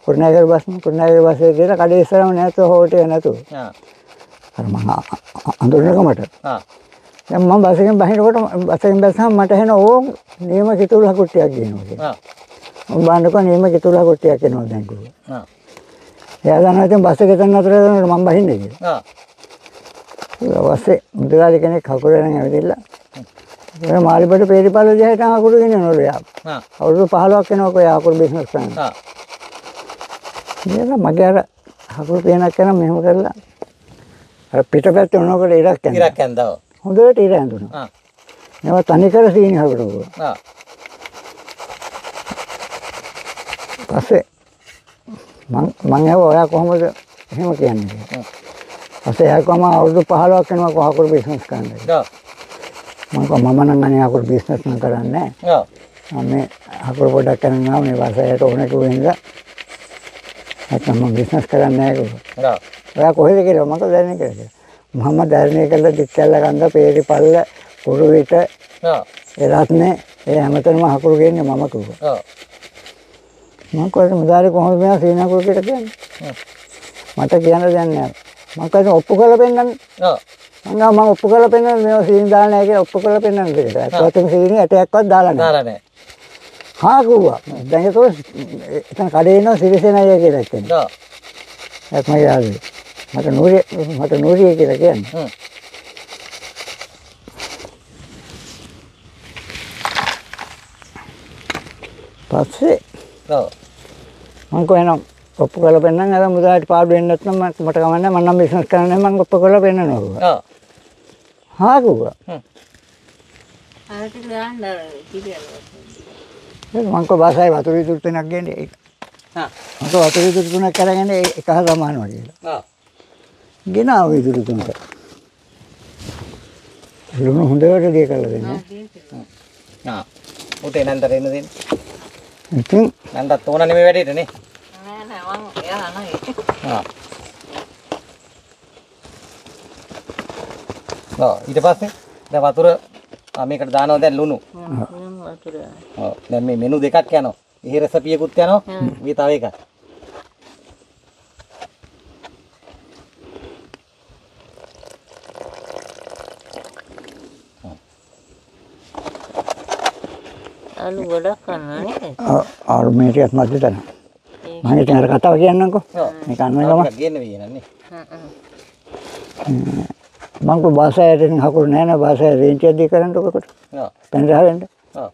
Kurunegala bus Kurunegala bus එකේ කියලා කඩේ ඉස්සරහම නැතුව හොටේ නැතුව. ආ අර මම අඳුරනකමට ආ දැන් මම බස් එකෙන් බහිනකොට බස් එකෙන් බැස්සම මට එන ඕම් නියම කිතුල් හකුට්ටියක් කියලා. ආ මම බලනකොට නියම කිතුල් හකුට්ටියක් එනවා දැන් කිව්වා. ආ එයා දන්නවා ඉතින් බස් එක එතන නතර කරනකොට මම බහින්නේ කියලා. ආ ඊට පස්සේ මුදලාලි කෙනෙක් හකුරෙන් ඇවිදilla. ඒ මාලිබඩ පේරිපාල දිහාට හකුරු ගෙනියනවලු යා. ආ අවුරුදු 15ක් වෙනවා කොයි හකුරු බිස්නස් කරන්න. ආ ඉතින් මගේ අර හකුරු පේනක් කරන මෙහෙම කරලා අර පිටපැත්තේ උනකොට ඉරක් යනවා. ඉරක් ඇන්දව හොඳට ඉර ඇඳුණා. ආ ඒවා තනිකර සීනි හකුරු. ආ පස්සේ මං මං ඇහුවා ඔයා කොහොමද එහෙම කියන්නේ කියලා. පස්සේ එයා කොහම අවුරුදු 15ක් වෙනවා කොහකුරු බිස්නස් කරන්න කියලා. මම කිව්වා මම නම් අනේ හකුරු බිස්නස් නම් කරන්නේ නැහැ. මම මේ හකුරු පොඩක් කරන් ආව මේ වාසයට ඕන කිව්ව හින්දා නැත්නම් මම බිස්නස් කරන්නේ නැහැ කිව්වා. ඔයා කොහෙද කියලා මම කිව්වා දැරණේ කියලා. මම දැරණේ කළා දික්කල්ල ගඳ peeri පල්ල කුරු විට ආ ඒ හැමතැනම හකුරු ගේන්නේ මම කිව්වා. මම කිව්වා මුදාරි කොහොමද මෙයා සීන හකුරු කියලා කියන්නේ? මට කියන්න දෙයක් නැහැ. මම කිව්වා ඔප්පු කරලා පෙන්නන්න. ආ මම මම ඔප්පු කරලා පෙන්නන්න මේවා සීනි දාලා නැහැ කියලා ඔප්පු කරලා පෙන්නන්න කියලා. ඒකත් සීනි ඇටයක්වත් දාලා නැහැ. දාලා නැහැ හා කිව්වා. දැන් ඒක එතන කඩේ ඉන්නවා සිරිසෙන අය කියලා. ආ ඒත් මගේ යාළුවෙක්. මට නූරිය මට නූරිය කියලා කියන්නේ. පස්සේ ඔව් මං කොහෙනම් ඔප්පු කරලා පෙන්නන්න අර මුදාට පාඩු වෙන්නේ නැත්නම් මට කමන්නේ මම නම් බිස්නස් කරන්නේ මං ඔප්පු කරලා පෙන්නනවා කිව්වා. ආ හා කිව්වා. අර ටික දාන්න අර කිරියල. ඒක මං කෝ බාසයි වතුර විදුරු තුනක් ගන්නේ ඒක. ආ මං කෝ වතුර විදුරු තුනක් අරගෙන ඒ එක හා සමානවා කියලා. ආ ගෙනාව විදුරු තුනට. ලුණු හොඳට දී කරලා දෙන්න. ආ උතේ නන්දර එන්න දෙන්න ඉතින් නන්දත් ඕන නෙමෙයි වැඩේට නේ. නෑ නෑ මං එයා අනයි. ආ. ඔව් ඊට පස්සේ දැන් වතුර ආ මේකට දානවා දැන් ලුණු. මම වතුර. ඔව් දැන් මේ මෙනු දෙකක් යනවා. ඉහි රෙසිපියකුත් යනවා. මේ තව එකක් අලු ගොඩක් කරනවා නේද? ආරු මේ ටිකත් මැද තන. මම ඉතින් අර කතාව කියන්නම්කෝ. ඔව් මේක අන්න ගම. ටිකක් ගේන්න වෙයි නන්නේ මං කෝ බාසයට ඉතින් හකුරු නෑ නේ බාසය රේන්චියක් දී කරන්නකො කොට. ඔව් පෙන් රහවෙන්න. ඔව්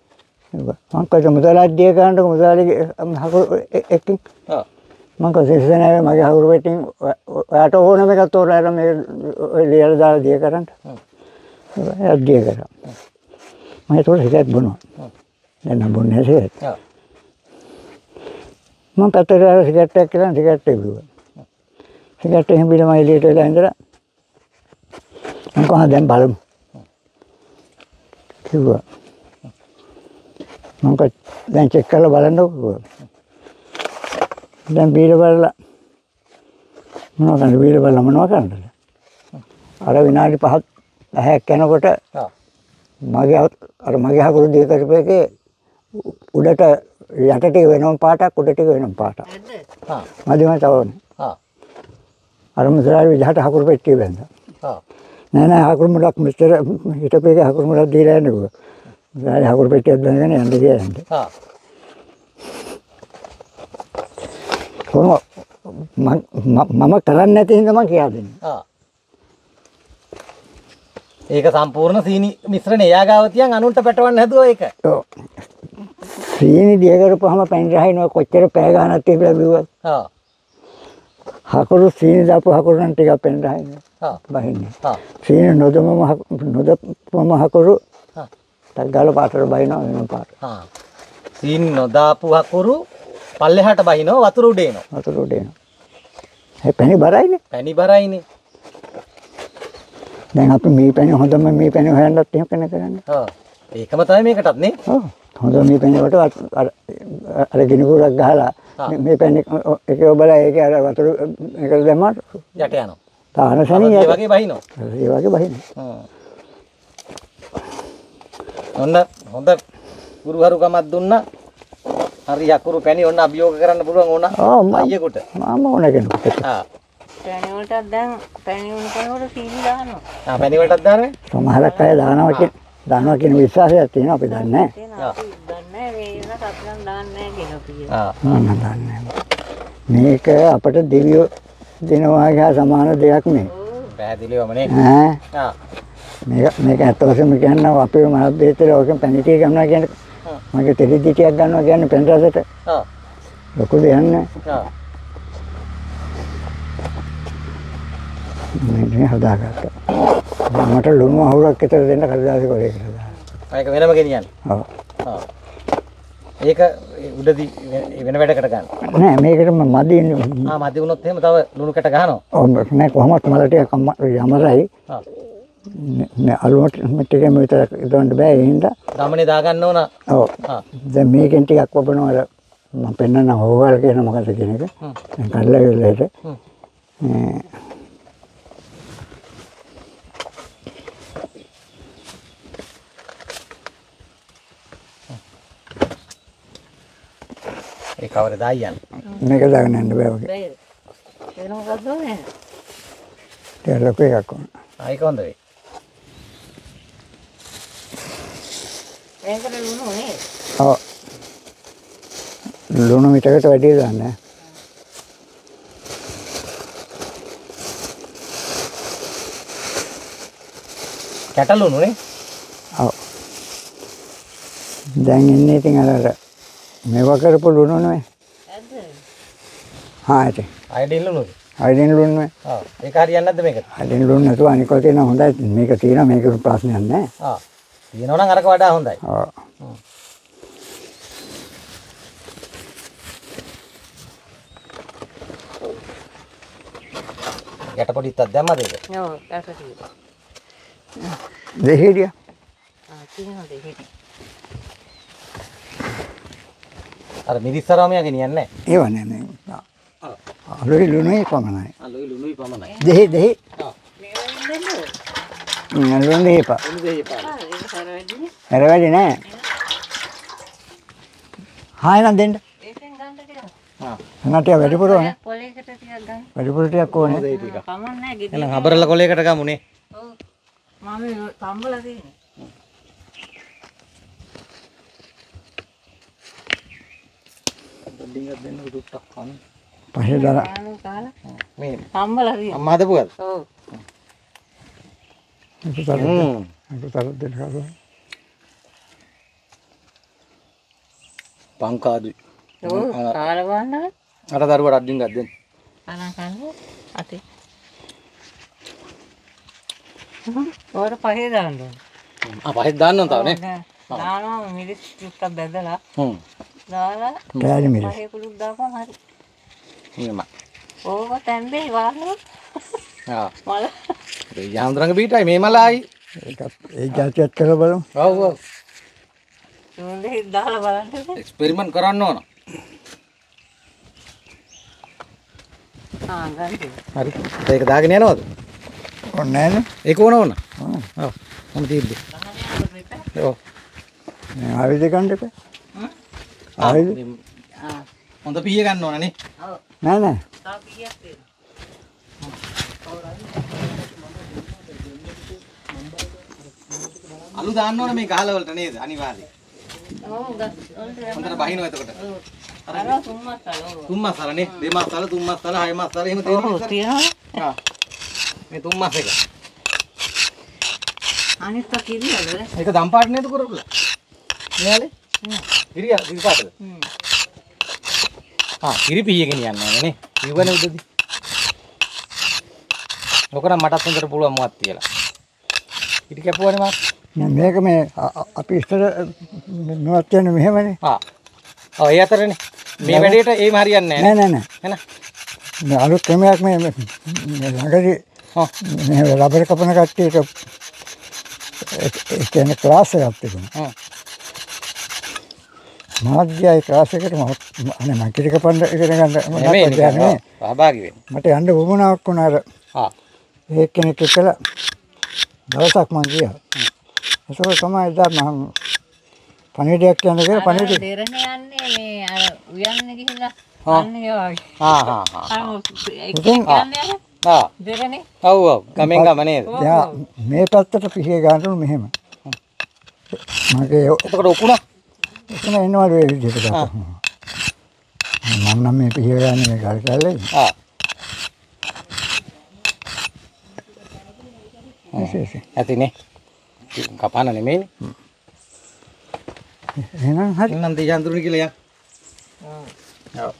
මං කෝ මුදලාට දී කරන්නකො මුදලාගේ හකුරු එක්කින් ඔව් මං කෝ සිසනේ මගේ හකුරු පිටින් ඔයාට ඕනම එකක් තෝරලා මේ ඔය ලියලා දාලා දී කරන්න. එයා දී කරා. මම ඒක හිතත් බොනවා. දැන් නම් බොන්නේ නැහැ. ඔව් මම පැත්තට අර සිගරට් එකක් කියලා සිගරට් එක බිව්වා. සිගරට් එහෙම බිලම එළියට වෙලා ඉඳලා මම කොහොමද දැන් බලමු. කිව්වා. මම දැන් චෙක් කරලා බලන්නකෝ කිව්වා. දැන් බීල බලලා මොනවා කරන්නද බීල බලලා මොනවා කරන්නද? අර විනාඩි 5ක් 10ක් යනකොට මගේ අර මගේ හකුරු දී කරපේකේ උඩට යට ටික වෙනම පාටක් උඩ ටික වෙනම පාටක්. ආ මදිම තවනේ. ආ අර මුදලාලි විදිහට හකුරු පෙට්ටිය බැන්දා. ආ නෑ නෑ හකුරු මුලක් මෙච්චර හිටපු එක හකුරු මුලක් දීලා යන්නකෝ. මුදලාලි හකුරු පෙට්ටියක් බැඳගෙන යන්න ගියා යන්න. කොහොම මම කරන්නේ නැති හින්දා මම කියා දෙන්නේ. ආ ඒක සම්පූර්ණ සීනි මිශ්‍රණය එයා ගාව තියන් අනුන්ට පැටවන්න හැදුවා ඒක ඔව්. සීනි දිය කරපුවාම පැන් රහිනවා කොච්චර පැය ගන්නත් තිබිලා බිව්වත් ආ හකුරු සීනි දාපු හකුරු නම් ටිකක් පැන් රහිනවා. ආ බහින්නේ. ආ සීනි නොදමම නොදපුවම හකුරු ආ ටක් ගාලා පාටට බහිනවා වෙන පාට. ආ සීනි නොදාපු හකුරු පල්ලෙහාට බහිනවා වතුර උඩ එනවා වතුර උඩ එනවා. ඒ පැණි බරයිනේ. පැණි බරයිනේ දැන් අපි මේ පැණි හොඳම මේ පැණි හොයන්නත් එහෙම කෙනෙක් කරන්නේ. ආ ඒකම තමයි මේකටත් නේ ඔව්. හොඳ මේ පැණි වලට අර- අර අර ගිනි කුරක් ගහලා. මේ- පැණි එක ඔබලා ඒක අර වතුර එකට දැම්මම යට යනවා. තාන ඒක- වගේ බහිනවා. ඒ වගේ බහින. ඔන්න හොඳ ගුරුහරුකමක් දුන්නා. හරි යකුරු පැණි ඔන්න අභියෝග කරන්න පුළුවන් ඕන අයියෙකුට. මම ඕන කෙනෙකුට. ආ. පැණි වලටත් දැන් පැණි වුණ කෙනෙකුට සීනි දානවා. ආ පැණි වලටත් දාන්නේ සමහරක් අය දානවා කියන දානවා කියන විශ්වාසයක් තියෙනවා අපි දන්නේ නැහැ. තියෙන අපි දන්නේ නැහැ. මේ වෙනත් අපි නම් දාන්නේ නැහැ කියලා අපි. කියනවා. ආ. මම දන්නේ නැහැ. මේක අපට දෙවියෝ දෙනවා සමාන දෙයක් නේ. පැහැදිලිවම නේ. ඈ. ආ. මේක මේක ඇත්ත වශයෙන්ම කියනවා අපේ මහත් දෙතර ඔකෙන් පැණි ටික ගන්නවා කියන්නේ. මගේ තෙලි ටිකක් ගන්නවා කියන්නේ පෙන් රසට. ආ. ලොකු දෙයක් නෑ. මේ හදාගත්තා. මට ලුණු අහුරක් විතර දෙන්න කඩදාසි කොලයකට දාලා. ඒක වෙනම ගෙනියන්න. ඔව්. ආ ඒක උඩදී වෙන- වැඩකට ගන්න. නෑ මේකටම මදි ආ මදි වුණොත් එහෙම තව ලුණු කැට ගහනවා. ඔව් නෑ කොහොමත් මල අම්ම- යමරයි. ආ. නෑ අලුවට ටිකම විතර ඉදවන්න බෑ ඒ හින්දා. ගමනේ දාගන්න ඕන. ඔව්. ආ. දැන් මේකෙන් ටිකක් වපනවා අර මම පෙන්නන හොවල් කියන මොකද කියන එක. කල්ලා ඉවරලට ඒ කවර දායයන් මේක දාගෙන යන්න බෑ වගේ බැයිද? වෙන මොකක්ද ඕනේ? ටික ලොකු එකක් ඕන. ආයික හොඳ වෙයි. මේකට ලුණු නේ. ඔව්. ලුණු මිටකට වැඩි දාන්න කැටලුණු නේ ඔව්. දැන් ඉන්නේ ඉතින් අර අර මේවා කරපු ලුණු නෙවෙයි ඇද්ද? හා ඉතින් අයඩින් ලුණුද අයිඩින් ලුණු නෙවෙයි ආ ඒක හරියන්නේ නැද්ද මේකට? අයිඩින් ලුණු නැතුව අනිකෝ තියෙන හොඳයි. මේක තියෙනවා මේක ප්‍රශ්නයක් නැහැ ආ තියෙනවා නම් අරක වඩා හොඳයි. ඔව් යට පොඩිත්තක් දැම්මද ඒක? ඔව් කට තියෙනවා. දෙහිඩිය. ආ තියෙනවා දෙකේ. අර මිරිස්සරාමයා ගෙනියන්නේ ඒව නෑ මේ අලුයි ලුණුයි පමණයි අලුයි ලුණුයි පමණයි දෙහි දෙහි ආ මේවා දෙන්නද? ලුණු දෙහිපා ලුණු වැඩිනේ. හැර වැඩි නෑ හායනම් දෙන්න ඒකෙන් ගන්න ටික. ආ නැටිය වැඩිපුර ඕනේ පොලේකට ටිකක් ගන්න. වැඩිපුර ටිකක් ඕනේ කමක් නැහැ ගෙඩි. එහෙනම් හබරල කොලයකට ගමුනේ ඔව්. මම තම්බලා තියෙන්නේ. ඩිංගක් දෙන්න දුට්ටක් කන්න. කාලු කාලා මේ තම්බලා තියෙන්නේ. අම්මා හදපුවද ඔව්. අකුතර හ්ම්. අකුතර දෙන්න කරුවා පංකාදුයි ඔව් කාලා බලන්න. අර දරුවට අඩින්ගක් දෙන්න. අනන් කන්න අතේ. ඔයාලා පහේ දාන්න ඕනේ. ආ පහෙත් දාන්න ඕන දානවා මිරිස් ටිකක් බැදලා. හ්ම් දාලා කෑලි මිරිස්. පහේ කුඩුක් දාපන් හරි. එහෙම. ඕක තැම්බේ වාහන. ආ. මල. ඒ යාන්ත්‍රංග පිටයි මේ මලයි. ඒකත් ඒ જાතියත් කරලා බලමු. ඔව් ඔව්. සුන්දරේ දාලා බලන්න. එක්ස්පෙරිමන්ට් කරන්න ඕන. ආ ගන්න. හරි. ඒක දාගෙන යනවද? ඕනේ නෑනේ ඒක ඕන ඕන? ඔව්. මම තියද්දි ඔව්. මේ ආවිද ගන්න ආයෙත් හොඳ පිය ගන්න ඕනනේ ඔව්. නෑ නෑ? අලු දාන්න ඕන මේ ගහල වලට නේද අනිවාර්යයෙන් ඔව් හොඳට බහිනවා එතකොට ඔව්. අර තුම්මස්සල ඔව්. තුන් මාසල නේ දෙමාසල තුන් මාසල හය මාසල එහෙම ඔව් තියෙනවා. ආ මේ තුන් මාස එක අනිත් එක කිරියද? ඒක දම් පාට නේද කරපුලා මෙයාලේ කිරිය කිරි පාටද? හ්ම්. ආ කිරි පීය ගෙනියන්න ඕනේ නේ. ඉවනේ උදදී. ඔකනම් මටත් හොඳට පුළුවන් මොකක් තියලා. කිරි කැපුවානේ නෑ, මේක මේ අපි ඉස්සර නොවත් වෙන මෙහෙමනේ. ආ ඒ අතරනේ. මේ වැඩේට ඒම හරියන්නේ නෑ. නැහැ නෑ නෑ. නේ මේ අලුත් ක්‍රමයක් මේ ළඟදී ඔව් මේ රබර් කපන කට්ටියට ඒ කියන්නේ ක්ලාස් එකක් තිබුණා. ක්ලාස් එකට මම අනේ මම කිරි කපන්න ඉගෙන ගන්න මට යන්න වුණාවක් වුණා අර ආ. ඒ කෙනෙක් එක්කලා දවසක් මම ගියා. ඒක තමයි එදා පණිවිඩය. දෙරණ යන්නේ මේ අර එක ඉතින්. ඔව් ඔව්. ගමෙන් ගම නේද? මේ පැත්තට පිහිය ගන්නු මෙහෙම. මගේ එතකොට උකුණා එතන එනවලු ඒ විදිහට ගත්තා. මම නම් මේ පිහිය ගන්න මේ ගල් කැල්ලේ. ආ. ඇතිනේ කපන්න නෙමෙයිනේ එහෙනම් හරි. එන්නම් දෙයන්තුරුනි කියලා යන් ඔව්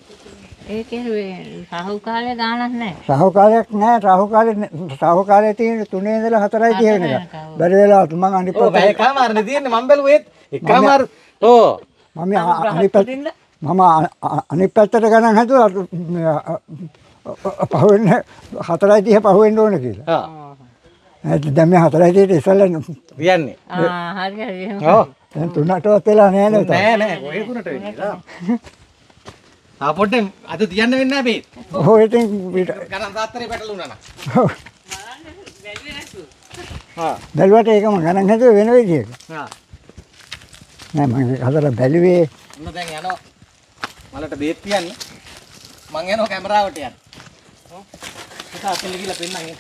ඒ කියන්නේ සහු කාලේ ගානක් නැහැ. රාහු කාලයක් නෑ රාහු කාලේ. රාහු කාලේ තියෙන 3 ඉඳලා 4යි 30 වෙනකම්. බැරි වෙලාවට මම අනිත් ඔව් පැත්තට එකමාරනේ තියෙන්නේ මම බැලුවේ එකමාර ඕ මම අ- අනිත් පැත්ත මම අ- අ- අනිත් පැත්තට ගණන් හැදුවා. පහුවෙන්න 4යි 30 පහුවෙන්න ඕන කියලා. ආ. නැත්නම් දැන් මේ 4යි 30 ඉස්සෙල්ලා කියන්නේ. ආ හරි හරි. එහෙම. ඔව්. දැන් තුනටවත් වෙලා නෑ නේද? නෑ නෑ. ඔය තුනට වෙන්නේ. ආ. පොඩ්ඩෙන් අද තියන්න වෙන්නේ බේ ඔය ඉතින් පිට ගණන් තාත්තරේ පැටලුණා නා ඔව්. ආ. බැලුවට ඒකම ගණන් හැදුවේ වෙන විදිහක. ආ නෑ මම ඒක හදලා බැලුවේ. ඔන්න දැන් යනවා. මලට බේත් තියන්න. මං යනවා කැමරාවට යන්න. හ්ම්. ඒක අපෙල්ල ගිහලා පෙන්නන්න එන්න.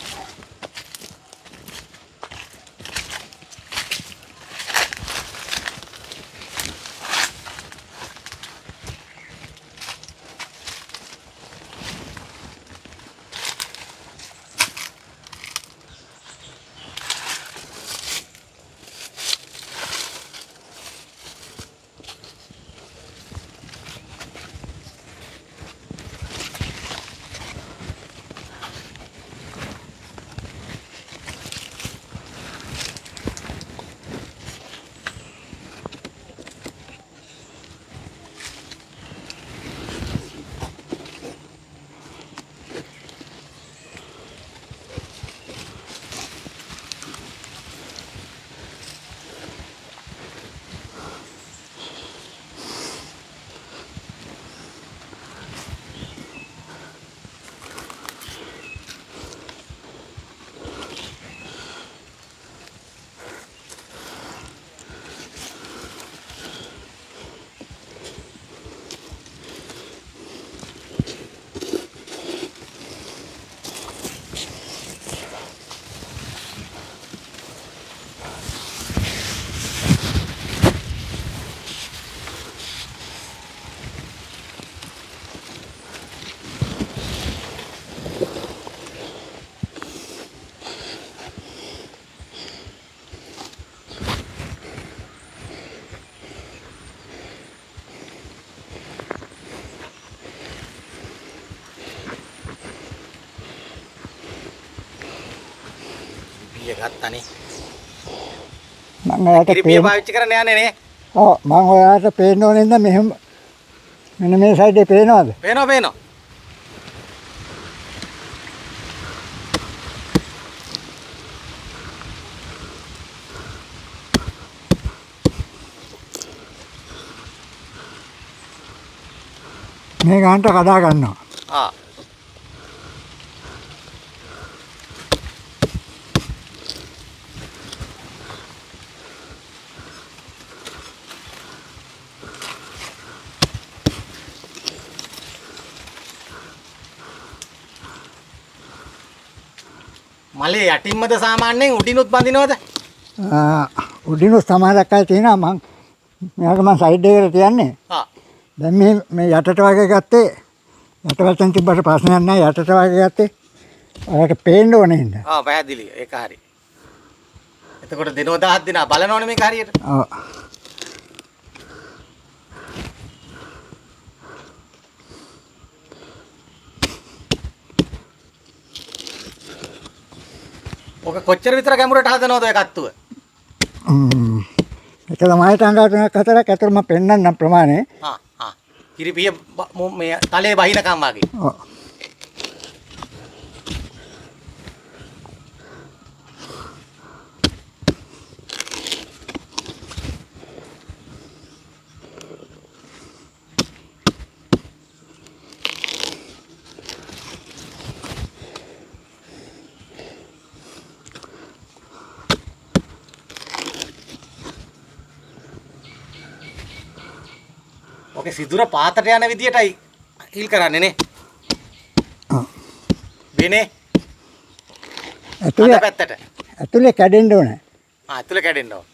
බිය ගත්තානේ මම ඔයාලට කිරිපිය පාවිච්චි කරන්න යන්නේ නේ ඔව් මම ඔයාලට පේන්න ඕනේ නම් මෙහෙම මෙන්න මේ සයිඩේ පේනවද? පේනවා පේනවා මේ ගානට කඩා ගන්නවා. ආ මලේ යටින්මද සාමාන්‍යයෙන් උඩිනුත් බඳිනවද? උඩිනු සමහරක් අය තියෙනවා මං මෙයාට මං සයිඩ් එකට තියන්නේ. ආ. දැන් මේ මේ යටට වගේ ගත්තේ යටවැත්තෙන් තිබ්බට ප්‍රශ්නයක් නැහැ යටට වගේ ගත්තේ. ඔයාලට පේන්න ඕනේ හින්දා. ආ පැහැදිලි. ඒක හරි. එතකොට දිනව 1000 දිනා බලනවනේ මේක හරියට. ඔව්. ඔක කොච්චර විතර ගැඹුරට හදනවද ඔය කත්තුව? ම්ම්. ඒක තමයි තංගා තුනක් හතරක් ඇතුළම පෙන්වන්න ප්‍රමාණය. ආ ආ. කිරිපිය මේ තලයේ බහිනකම් වගේ. ඔව්. ඔකේ සිදුර පාතට යන විදියටයි හිල් කරන්නේ නේ. ඔව්. වෙනේ ඇතුලේ පැත්තට. ඇතුලේ කැඩෙන්න ඕනේ. ආ ඇතුලේ කැඩෙන්න ඕන.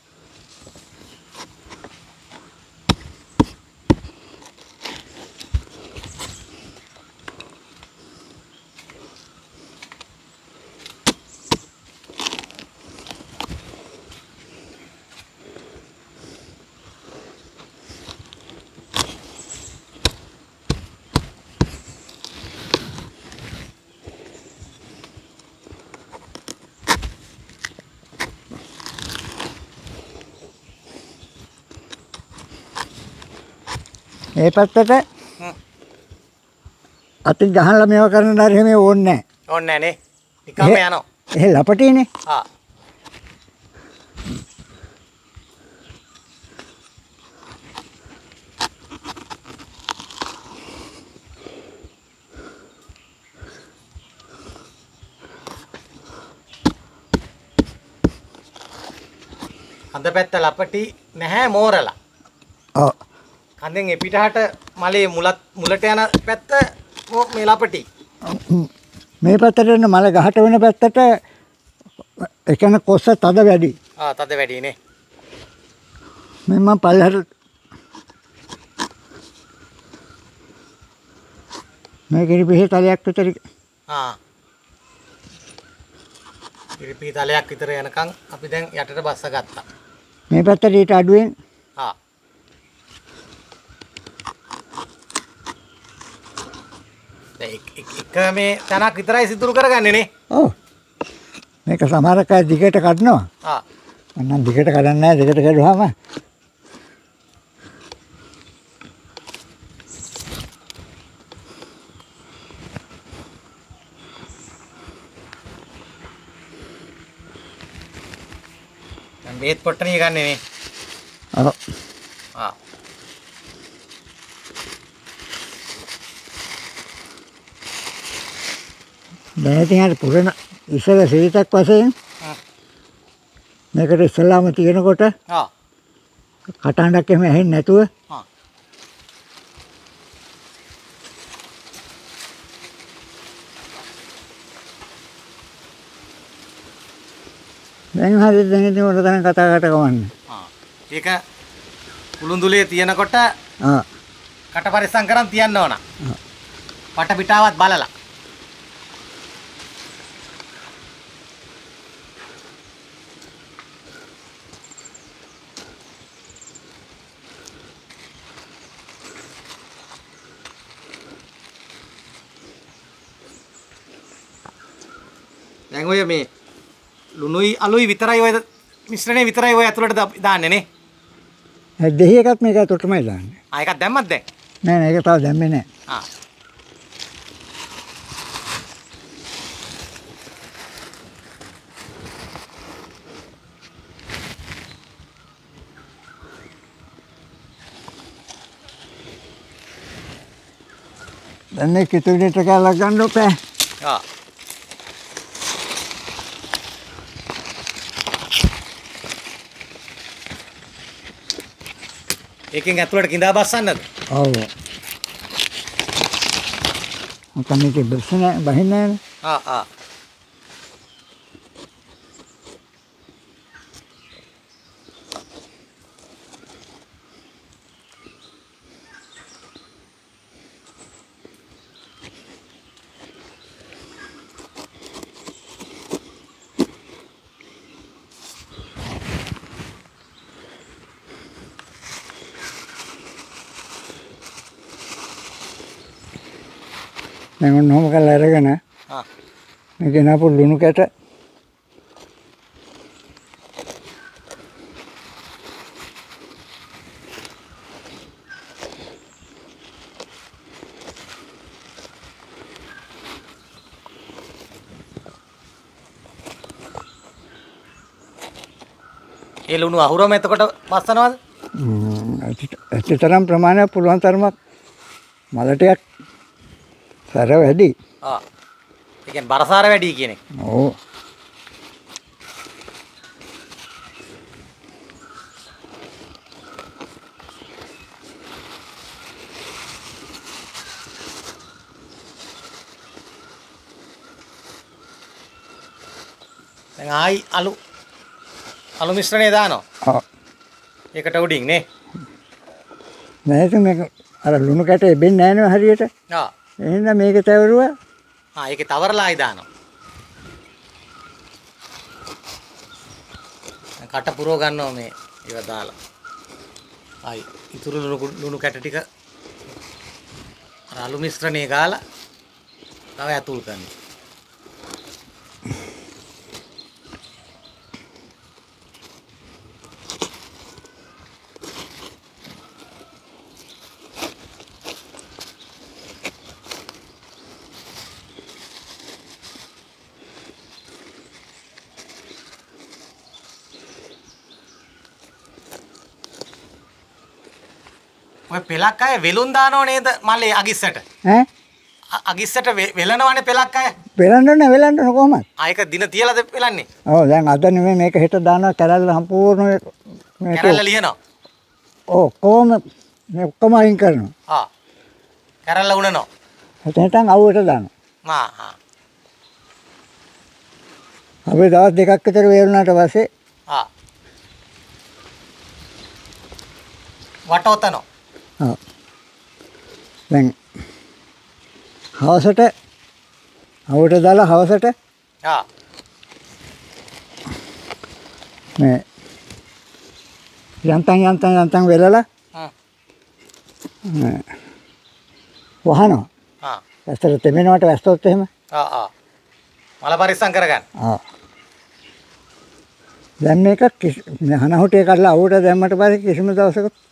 මේ පැත්තට. අතින් ගහලා මේව කරන්න හරි මේ ඕනේ නැහැ. ඕනේ නැහැ නේ. නිකම්ම යනවා. එහෙ ලපටිනේ. ආ. අඳ පැත්ත ලපටි නැහැ මෝරලා. ඔව්. කඳෙන් එපිටහට මලේ මුලත් මුලට යන පැත්ත මෝ- ලපටි. මේ පැත්තට එන්න මල ගහට වෙන පැත්තට ඒ කියන්නේ කොස්ස තද වැඩි. ආ තද වැඩි නේ. මේ මම පල්ලෙහාට මේ කිරිපිහි තලයක් විතර ආ. ඉරිපී තලයක් විතර යනකම් අපි දැන් යටට බස්ස ගත්තා. මේ පැත්තට ඊට අඩුවෙන් ආ. එක- මේ තැනක් විතරයි සිදුරු කරගන්නේ නේ. ඔව් මේක සමහරක් දිගට කඩනවා. මම දිගට කඩන්නේ දිගට කඩුවාම බේත් පොට්ටනිය ගන්නෙ නේ. ඔව් ආ. දැන් ඉතින් අර පුරන ඉස්සර සිරිතක් වශයෙන් ආ. මේකට ඉස්සලාම තියෙනකොට ආ. කටහඬක් එහෙම ඇහෙන්නේ නැතුව. දැන් හරි දැන් ඉතින් උඩ තන කතා කට කවන්නේ. ඒක කුළුඳුලේ තියනකොට කට පරිස්සම් කරන් තියන්න ඕන. පට පිටාවත් බලලා. දැන් ඔය මේ ලුණුයි අලුයි විතරයි ඔය මිශ්‍රණය විතරයි ඔය ඇතුළට දාන්නේ නේ. දෙහි එකත් මේක තොටමයි දාන්නේ ආ එකක් දැම්මත් දැන්. නෑ නෑ ඒක තව දැම්මේ නෑ ආ. දැන් මේ කිතුලිට කැලක් ගන්න ඕපෑ ආ. ඒකෙන් ඇතුළට කිඳා බස්සන්නද? ඔව් මොකද මේක බස්නේ බහින්නේ නෑනේ ආ ආ. දැන් ඔන්න ඔහොම කරලා අරගෙන ආ. මේ ගෙනාපු ලුණු කැට ඒ ලුණු අහුරම එතකොට පස්සනවද? ම්, ඇති- ඇතිතරම් ප්‍රමාණයක් පුළුවන් තරමක් මලටයක් සැර වැඩි කියන්නේ බරසාර වැඩි කියන එක. ඕ ආයි අලු අලු මිශ්‍රණය දානවා. ඒකට උඩින් නේ. නැහැට මේක අර ලුණු කැට එබෙන්නේ නැහැ හරියට ආ. එහෙනම් මේක තවරුවා ආ ඒකේ තවරලා ආයි දානවා. දැන් කට පුරව ගන්නවා මේ ඒවා දාලා. ආයි ඉතුරු ලුණු ලුණු කැට ටික අර අලු මිශ්‍රණය ගාලා තව ඇතුල් කරනවා. ඔය පෙලක් අය වෙලුන් දානව නේද මල්ලේ අගිස්සට? ඈ අගිස්සට වෙලනවනේ පෙලක් අය. වෙලන්න ඕන වෙලන්න ඕන කොහමද ආයක දින තියලාද වෙලන්නේ? ඔව් දැන් අද නෙමෙයි මේක හෙට දානවා කැරල්ල සම්පූර්ණ මේක කැරල්ල ලියනවා. ඔව් කොහොම මේ ඔක්කොම අයින් කරනවා ආ. කැරල්ල උනනවා. එතනටන් අවුවට දානවා ආ ආ. අපි දවස් දෙකක් විතර වේරුණාට පස්සේ ආ. වටවතනවා. ඔව් දැන් හවසට අවුවට දාලා හවසට ආ. මේ යන්තම් යන්තම් යන්තම් වෙලලා වහනවා ආ. ඇස්තර තෙමෙනවට වැස්සොත් එහෙම ආ ආ. මල පරිස්සම් කරගන්න. ආ දැන් මේක හනහුටිය කරලා අවුවට දැම්මට පස්සේ කිසිම දවසක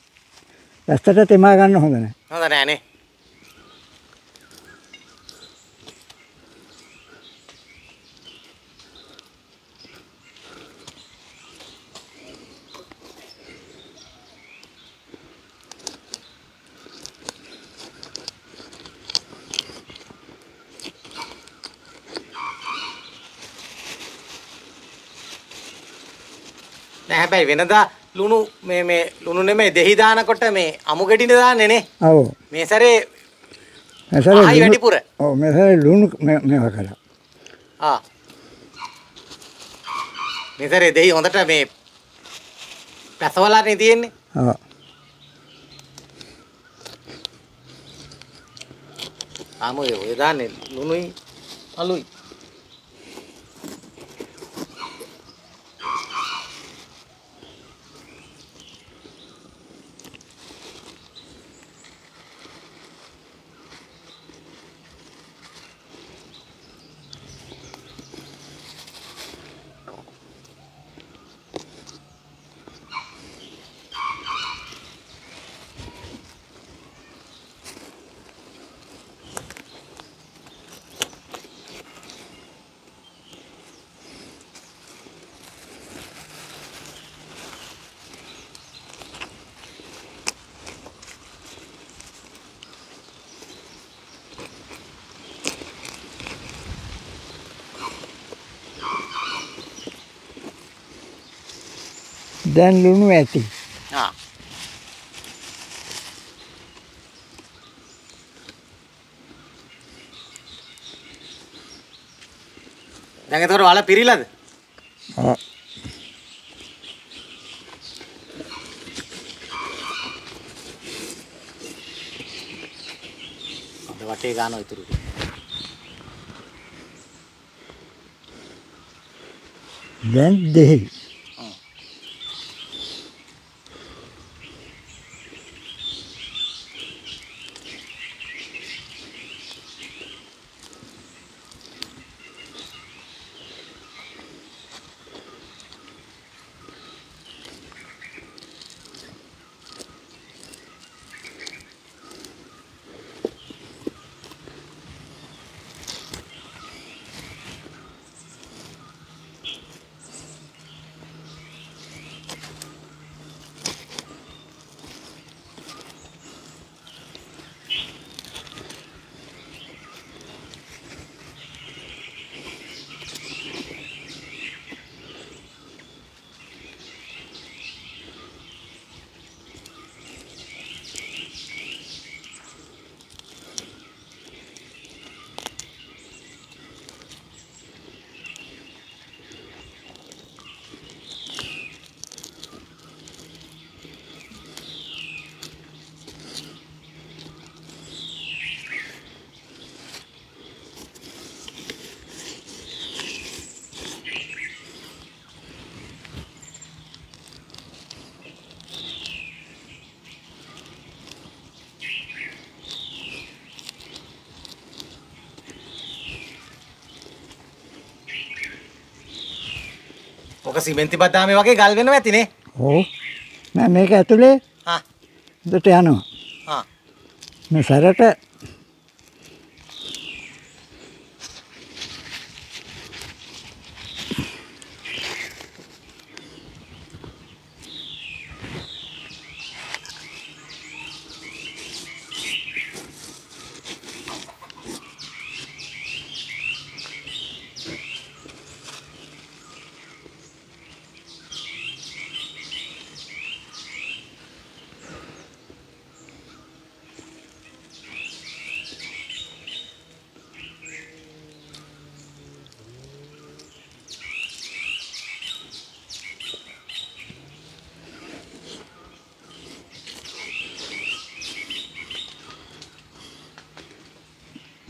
වැස්සට තෙමා ගන්න හොඳ නැහැ හොඳ නෑනේ. නෑ හැබැයි වෙනදා ලුණු මේ මේ ලුණු නෙමෙයි දෙහි දානකොට මේ අමු ගෙඩිනේ දාන්නේ නේ. ඔව් මේ සැරේ මෙසර ආයි වැඩිපුර. ඔව් මෙසර ලුණු මේවා කළා ආ මේ සැරේ දෙහි හොඳට මේ පැසවලානේ තියෙන්නේ. ඔව් ආම ඔය දාන්නේ ලුණුයි අලුයි. දැන් ලුණු ඇති ආ දැන් ඒතකොට වල පිරීලාද? අද වටේ ගන්නවා ඉතුරු ටික. දැන් දෙහි ඕක සිමෙන්ති බදාමේ වගේ ගල් වෙනවා ඇතිනේ. ඔව්. නෑ මේක ඇතුලේ ආ දට යනවා. ආ මේ සැරට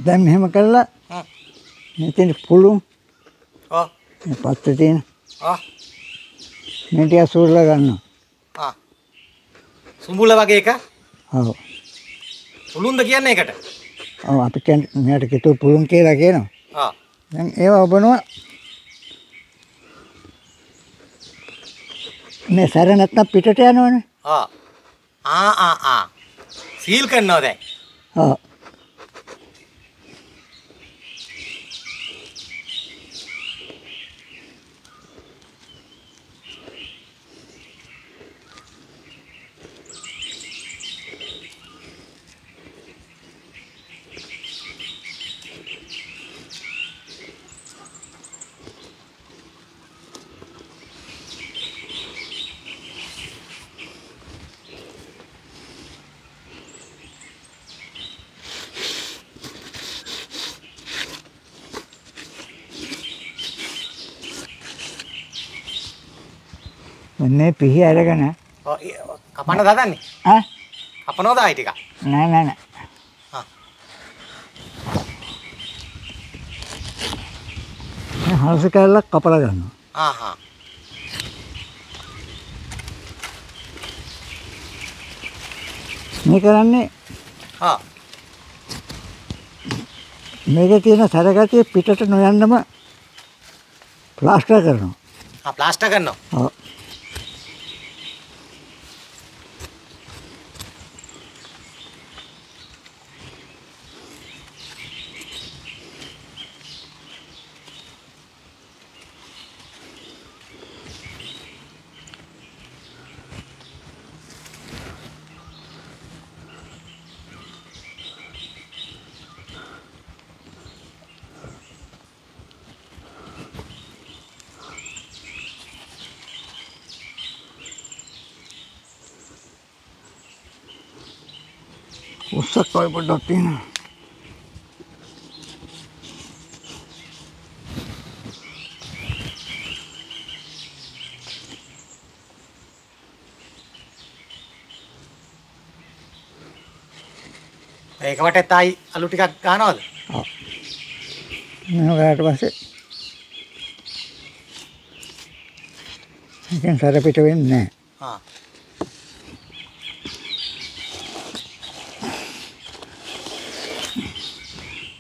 දැන් මෙහෙම හ්ම්. මෙතන පුළුම් ඔව්. මේ පත්තේ තියෙන ආ මේ ටික සූරලා ගන්නවා. ආ. සුඹුල වගේ එක? ඔව්. උළුන්ද කියන්නේ ඒකට. ඔව් අපි කියන්නේ මෙයාට කිතුල් පුළුම් කියලා කියනවා. ආ. දැන් ඒවා ඔබනවා මේ සැර නැත්තම් පිටට යනවනේ. ආ. ආ ආ ආ. සීල් කරනවා දැන්. ඔව් දැන් මේ පිහි අරගෙන කපන්න දාන්නේ. ආ කපනවද ආයි ටික. නෑ නෑ නෑ. හරස කැල්ලක් කපලා ගන්නවා. ආහා. මේ කරන්නේ ආ. මේකේ තියෙන සැරගතිය පිටට නොයන්නම ප්ලාස්ටර් කරනවා. ආ ප්ලාස්ටර් කරනවා. ඔව් උස්සක් වගේ පොඩ්ඩක් තියෙනවා. ඒක වටේත් ආයි අලු ටිකක් ගන්නවද? මෙහෙම කරාට පස්සේ මේකෙන් සැර පිට වෙන්නේ නැහැ. ආ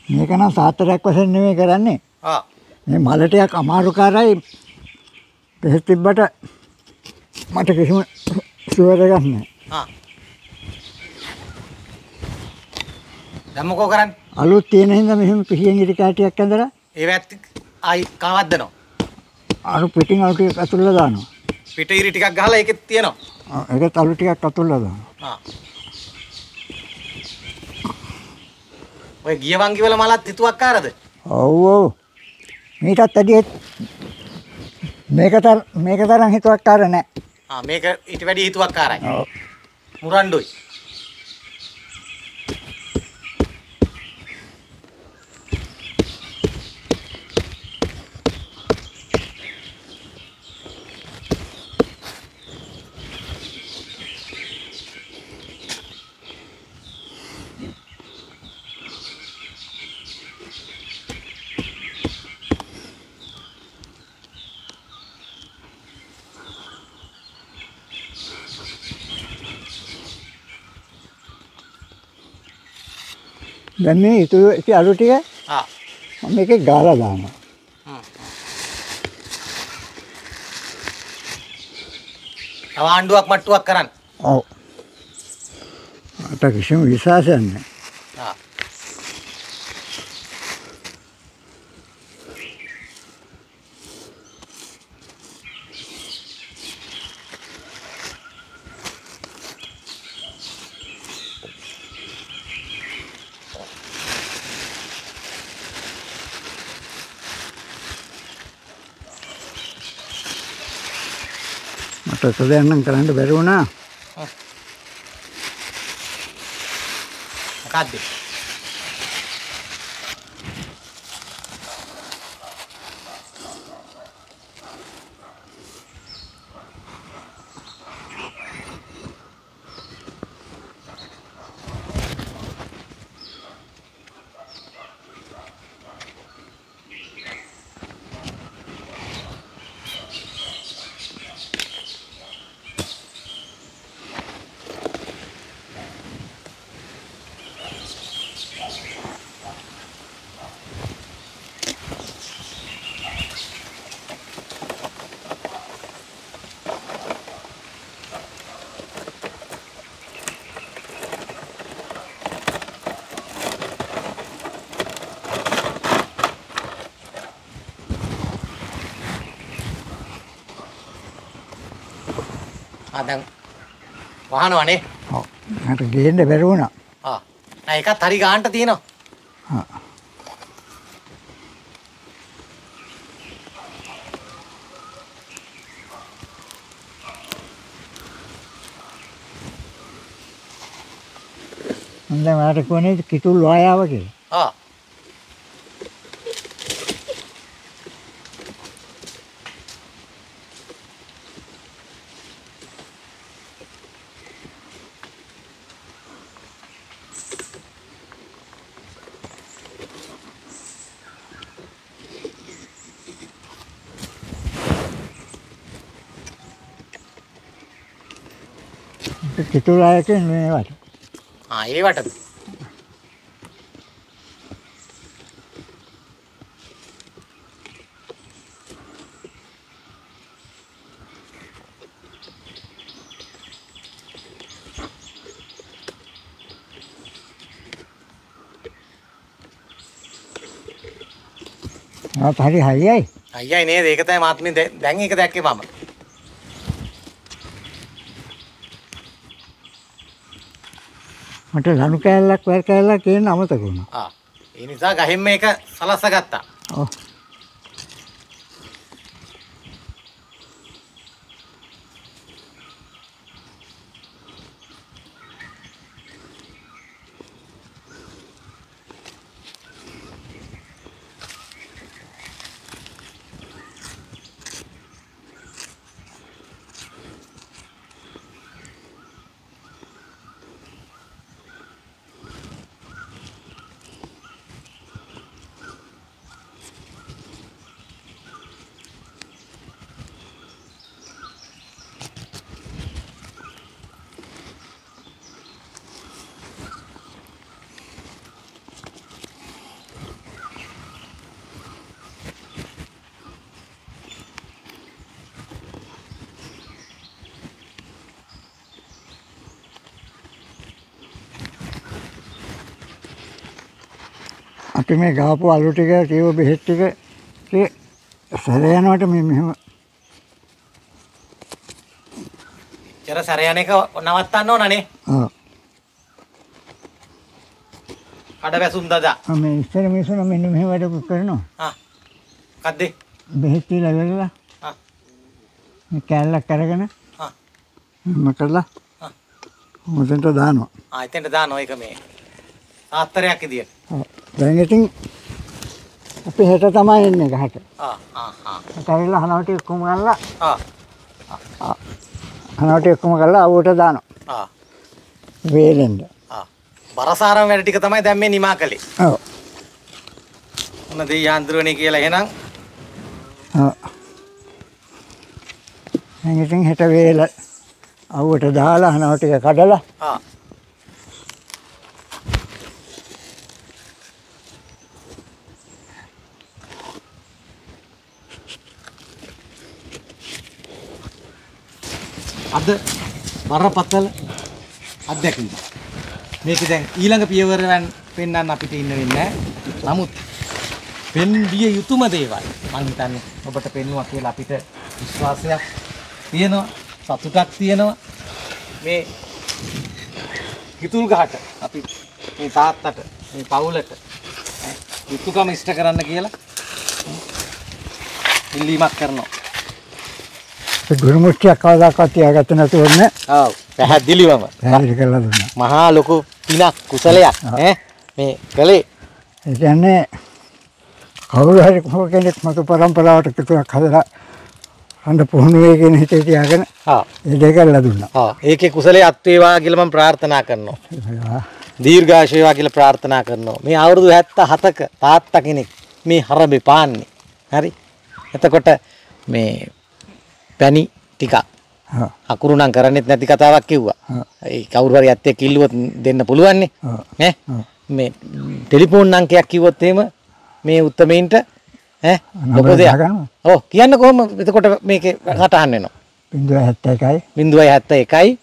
මේක නම් සාත්තරයක් වශයෙන් නෙමෙයි කරන්නේ ආ මේ මල ටිකක් අමාරුකාරයි පෙහෙත් තිබ්බට මට කිසිම සුවද ගන්න ආ දැන් මොකෝ කරන්නේ? අලුත් තියෙන හින්දා මෙහෙම පිහියෙන් ඉරි කාටියක් ඇඳලා ඒ වැත් ආයි කවද්දනවා. අර පිටින් අලු ටිකක් අතුල්ලා දානවා පිට ඉරි ටිකක් ගහලා ඒකෙත් තියෙනවා. ආ, ඒකත් අලු ටිකක් අතුල්ලා දානවා ආ. ඔය ගිය වංගි වල මලත් හිතුවක්කාරද? ඔව් ඔව් මීටත් වැඩිය මේක තර මේක තරම් හිතුවක් කාර නැහැ ආ මේක ඊට වැඩි හිතුවක්කාරයි. ඔව් මුරණ්ඩුයි. දැන් මේ ඉතුරු ඉති අලු ටික මම මේකේ ගාලා දානවා. තව ආණ්ඩුවක් මට්ටුවක් කරන්න. ඔව්. අපට කිසිම විශ්වාසයක් නැහැ. මට සදයන්නම් කරන්න වහනවනේ. ඔව් මට ගේන්න බැරි වුණා ආ. නෑ එකත් හරි ගාන්ට තියෙනවා. ආ. දැන් ඔයාලට කියන්නේ කිතුල් වායාව කියලා. වායාව කියන්නේ මේවට. ආ ඒවටද? ආත් හරි හයියයි. අයියයි නේද? ඒක තමයි මාත් මේ දැ- දැන් ඒක දැක්කේ මම. මට ලනු කෑල්ලක් වැල් කෑල්ලක් කියන අමතක වුණා. ආ. ඒ නිසා ගහෙන් මේක සලස්ස ගත්තා. ඔව්. අපි මේ ගාපු අලු ටික කියව බෙහෙත් ටික සැර යනකොට මේ මෙහෙම චර සැර යන එක නවත්තන්න ඕනනේ. ආ කඩ වැසුම් දදා. මේ ඉස්සර මිනිස්සුන මෙන්න මෙහෙම වැඩ කරනවා ආ. මොකද්ද? බෙහෙත් ටික ලැබෙලා ආ. මේ කෑල්ලක් අරගෙන ආ. මම කරලා ආ. මුදෙන්ට දානවා ආ එතෙන්ට දානවා ඒක මේ. ආත්තරයක් විදියට. ඔව්. දැන් ඉතින් අපි හෙට තමයි එන්නේ ගහට. කරිලා හනවට එක්කම ආ. හනවට එක්කම කරලා අවුවට දානවා. වේලෙන්ද. බරසාරම් වැඩ ටික තමයි දැන් මේ නිමා කළේ. ඔව්. මොන දෙයියන්ද්‍රෝනේ කියලා එහෙනම්? ඔව්. දැන් ඉතින් හෙට වේල අවුවට දාලා හනවට ටික කඩලා ආ අද බරපතල අත්දැකීම. මේක දැන් ඊළඟ පියවරෙන් පෙන්වන්න අපිට ඉන්න වෙන්නේ නැහැ. නමුත් පෙන්විය යුතුම දේවල් මං හිතන්නේ ඔබට පෙන්වුවා කියලා අපිට විශ්වාසයක් තියෙනවා සතුටක් තියෙනවා මේ කිතුල් ගහට අපි මේ තාත්තට මේ පවුලට ඈ, යුතුයකම ඉෂ්ට කරන්න කියලා ඉල්ලීමක් කරනවා. ඒ ගුරු මුස්තියක් කවදාකවත් තියාගත්තේ නැතුව නේ ඔව් පැහැදිලිවම පැහැදිලි කරලා දුන්නා. මහා ලොකු පිනක් කුසලයක් ඈ මේ කළේ ඒ කියන්නේ කවුරු හරි කෙනෙක් මතු පරම්පරාවට කිතුවක් හදලා හඳ පුහුණු වේ කියන හිතේ තියාගෙන ආ ඒ දෙක කරලා දුන්නා. ආ ඒකේ කුසලයේ අත් වේවා කියලා මම ප්‍රාර්ථනා කරනවා. ඒවා දීර්ඝාෂ වේවා කියලා ප්‍රාර්ථනා කරනවා. මේ අවුරුදු 77ක තාත්තා කෙනෙක් මේ හරබේ පාන්නේ. හරි. එතකොට මේ පැණි ටිකක් ආ. අකුරු නම් කරන්නෙත් නැති කතාවක් කිව්වා. ඒ කවුරු හරි ඇත්තේ කිල්ලුවොත් දෙන්න පුළුවන් නේ. මේ ටෙලිෆෝන් අංකයක් කිව්වොත් එහෙම මේ උත්තමයින්ට ඈ ලොකු දෙයක්. ඔව් කියන්න කොහොම එතකොට මේකේ සටහන් වෙනවා. 071යි 071යි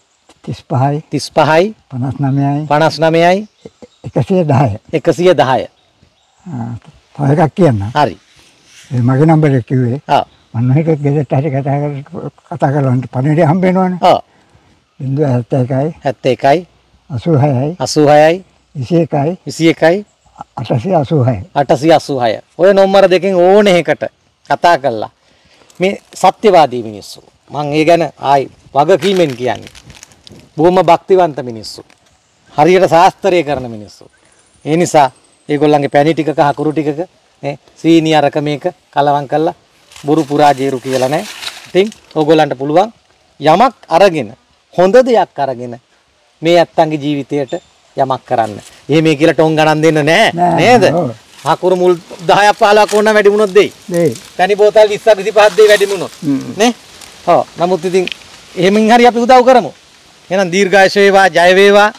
35යි 35යි 59යි 59යි 110. 110. ආ, තව එකක් කියන්න. හරි. මගේ නම්බර් එක කිව්වේ ආ. මම හිතුවේ ගෙදරට හරි කතා කර කතා කරලා පණිවිඩය හම්බ වෙනවනේ. ආ. 071යි 71යි 86යි 86යි 21යි 21යි 886යි. 886. ඔය නම්බර දෙකෙන් ඕනේ එකට කතා කළා. මේ සත්‍යවාදී මිනිස්සු. මං ඒ ගැන ආයි වගකීමෙන් කියන්නේ. බොහොම භක්තිවන්ත මිනිස්සු. හරියට ශාස්ත්‍රය කරන මිනිස්සු. ඒ නිසා ඒගොල්ලන්ගේ පැණි ටිකක හකුරු ටිකක නේ සීනි අරක මේක කලවම් කරලා බොරු පුරාජේරු කියලා නෑ. ඉතින් ඕගොල්ලන්ට පුළුවන් යමක් අරගෙන හොඳ දෙයක් අරගෙන මේ ඇත්තන්ගේ ජීවිතයට යමක් කරන්න. එහෙම මේ කියලා ටොං ගණන් දෙන්න නෑ නේද? හකුරු මුල් 10ක් 15ක් ඕන වැඩි වුණොත් දෙයි. දෙයි. පැණි බෝතල් 20ක් 25ක් දෙයි වැඩි වුණොත්. නේ? ඔව්. නමුත් ඉතින් එහෙමින් හරි අපි උදව් කරමු. එහෙනම් දීර්ඝායස වේවා ජය වේවා.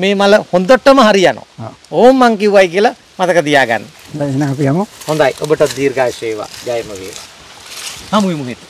මේ මල හොඳටම හරියනවා. ඕම් මං කිව්වයි කියලා මතක තියාගන්න. එහෙනම් අපි යමු. හොඳයි. ඔබට දීර්ඝායස වේවා ජයම වේවා. හමුවෙමු හෙට.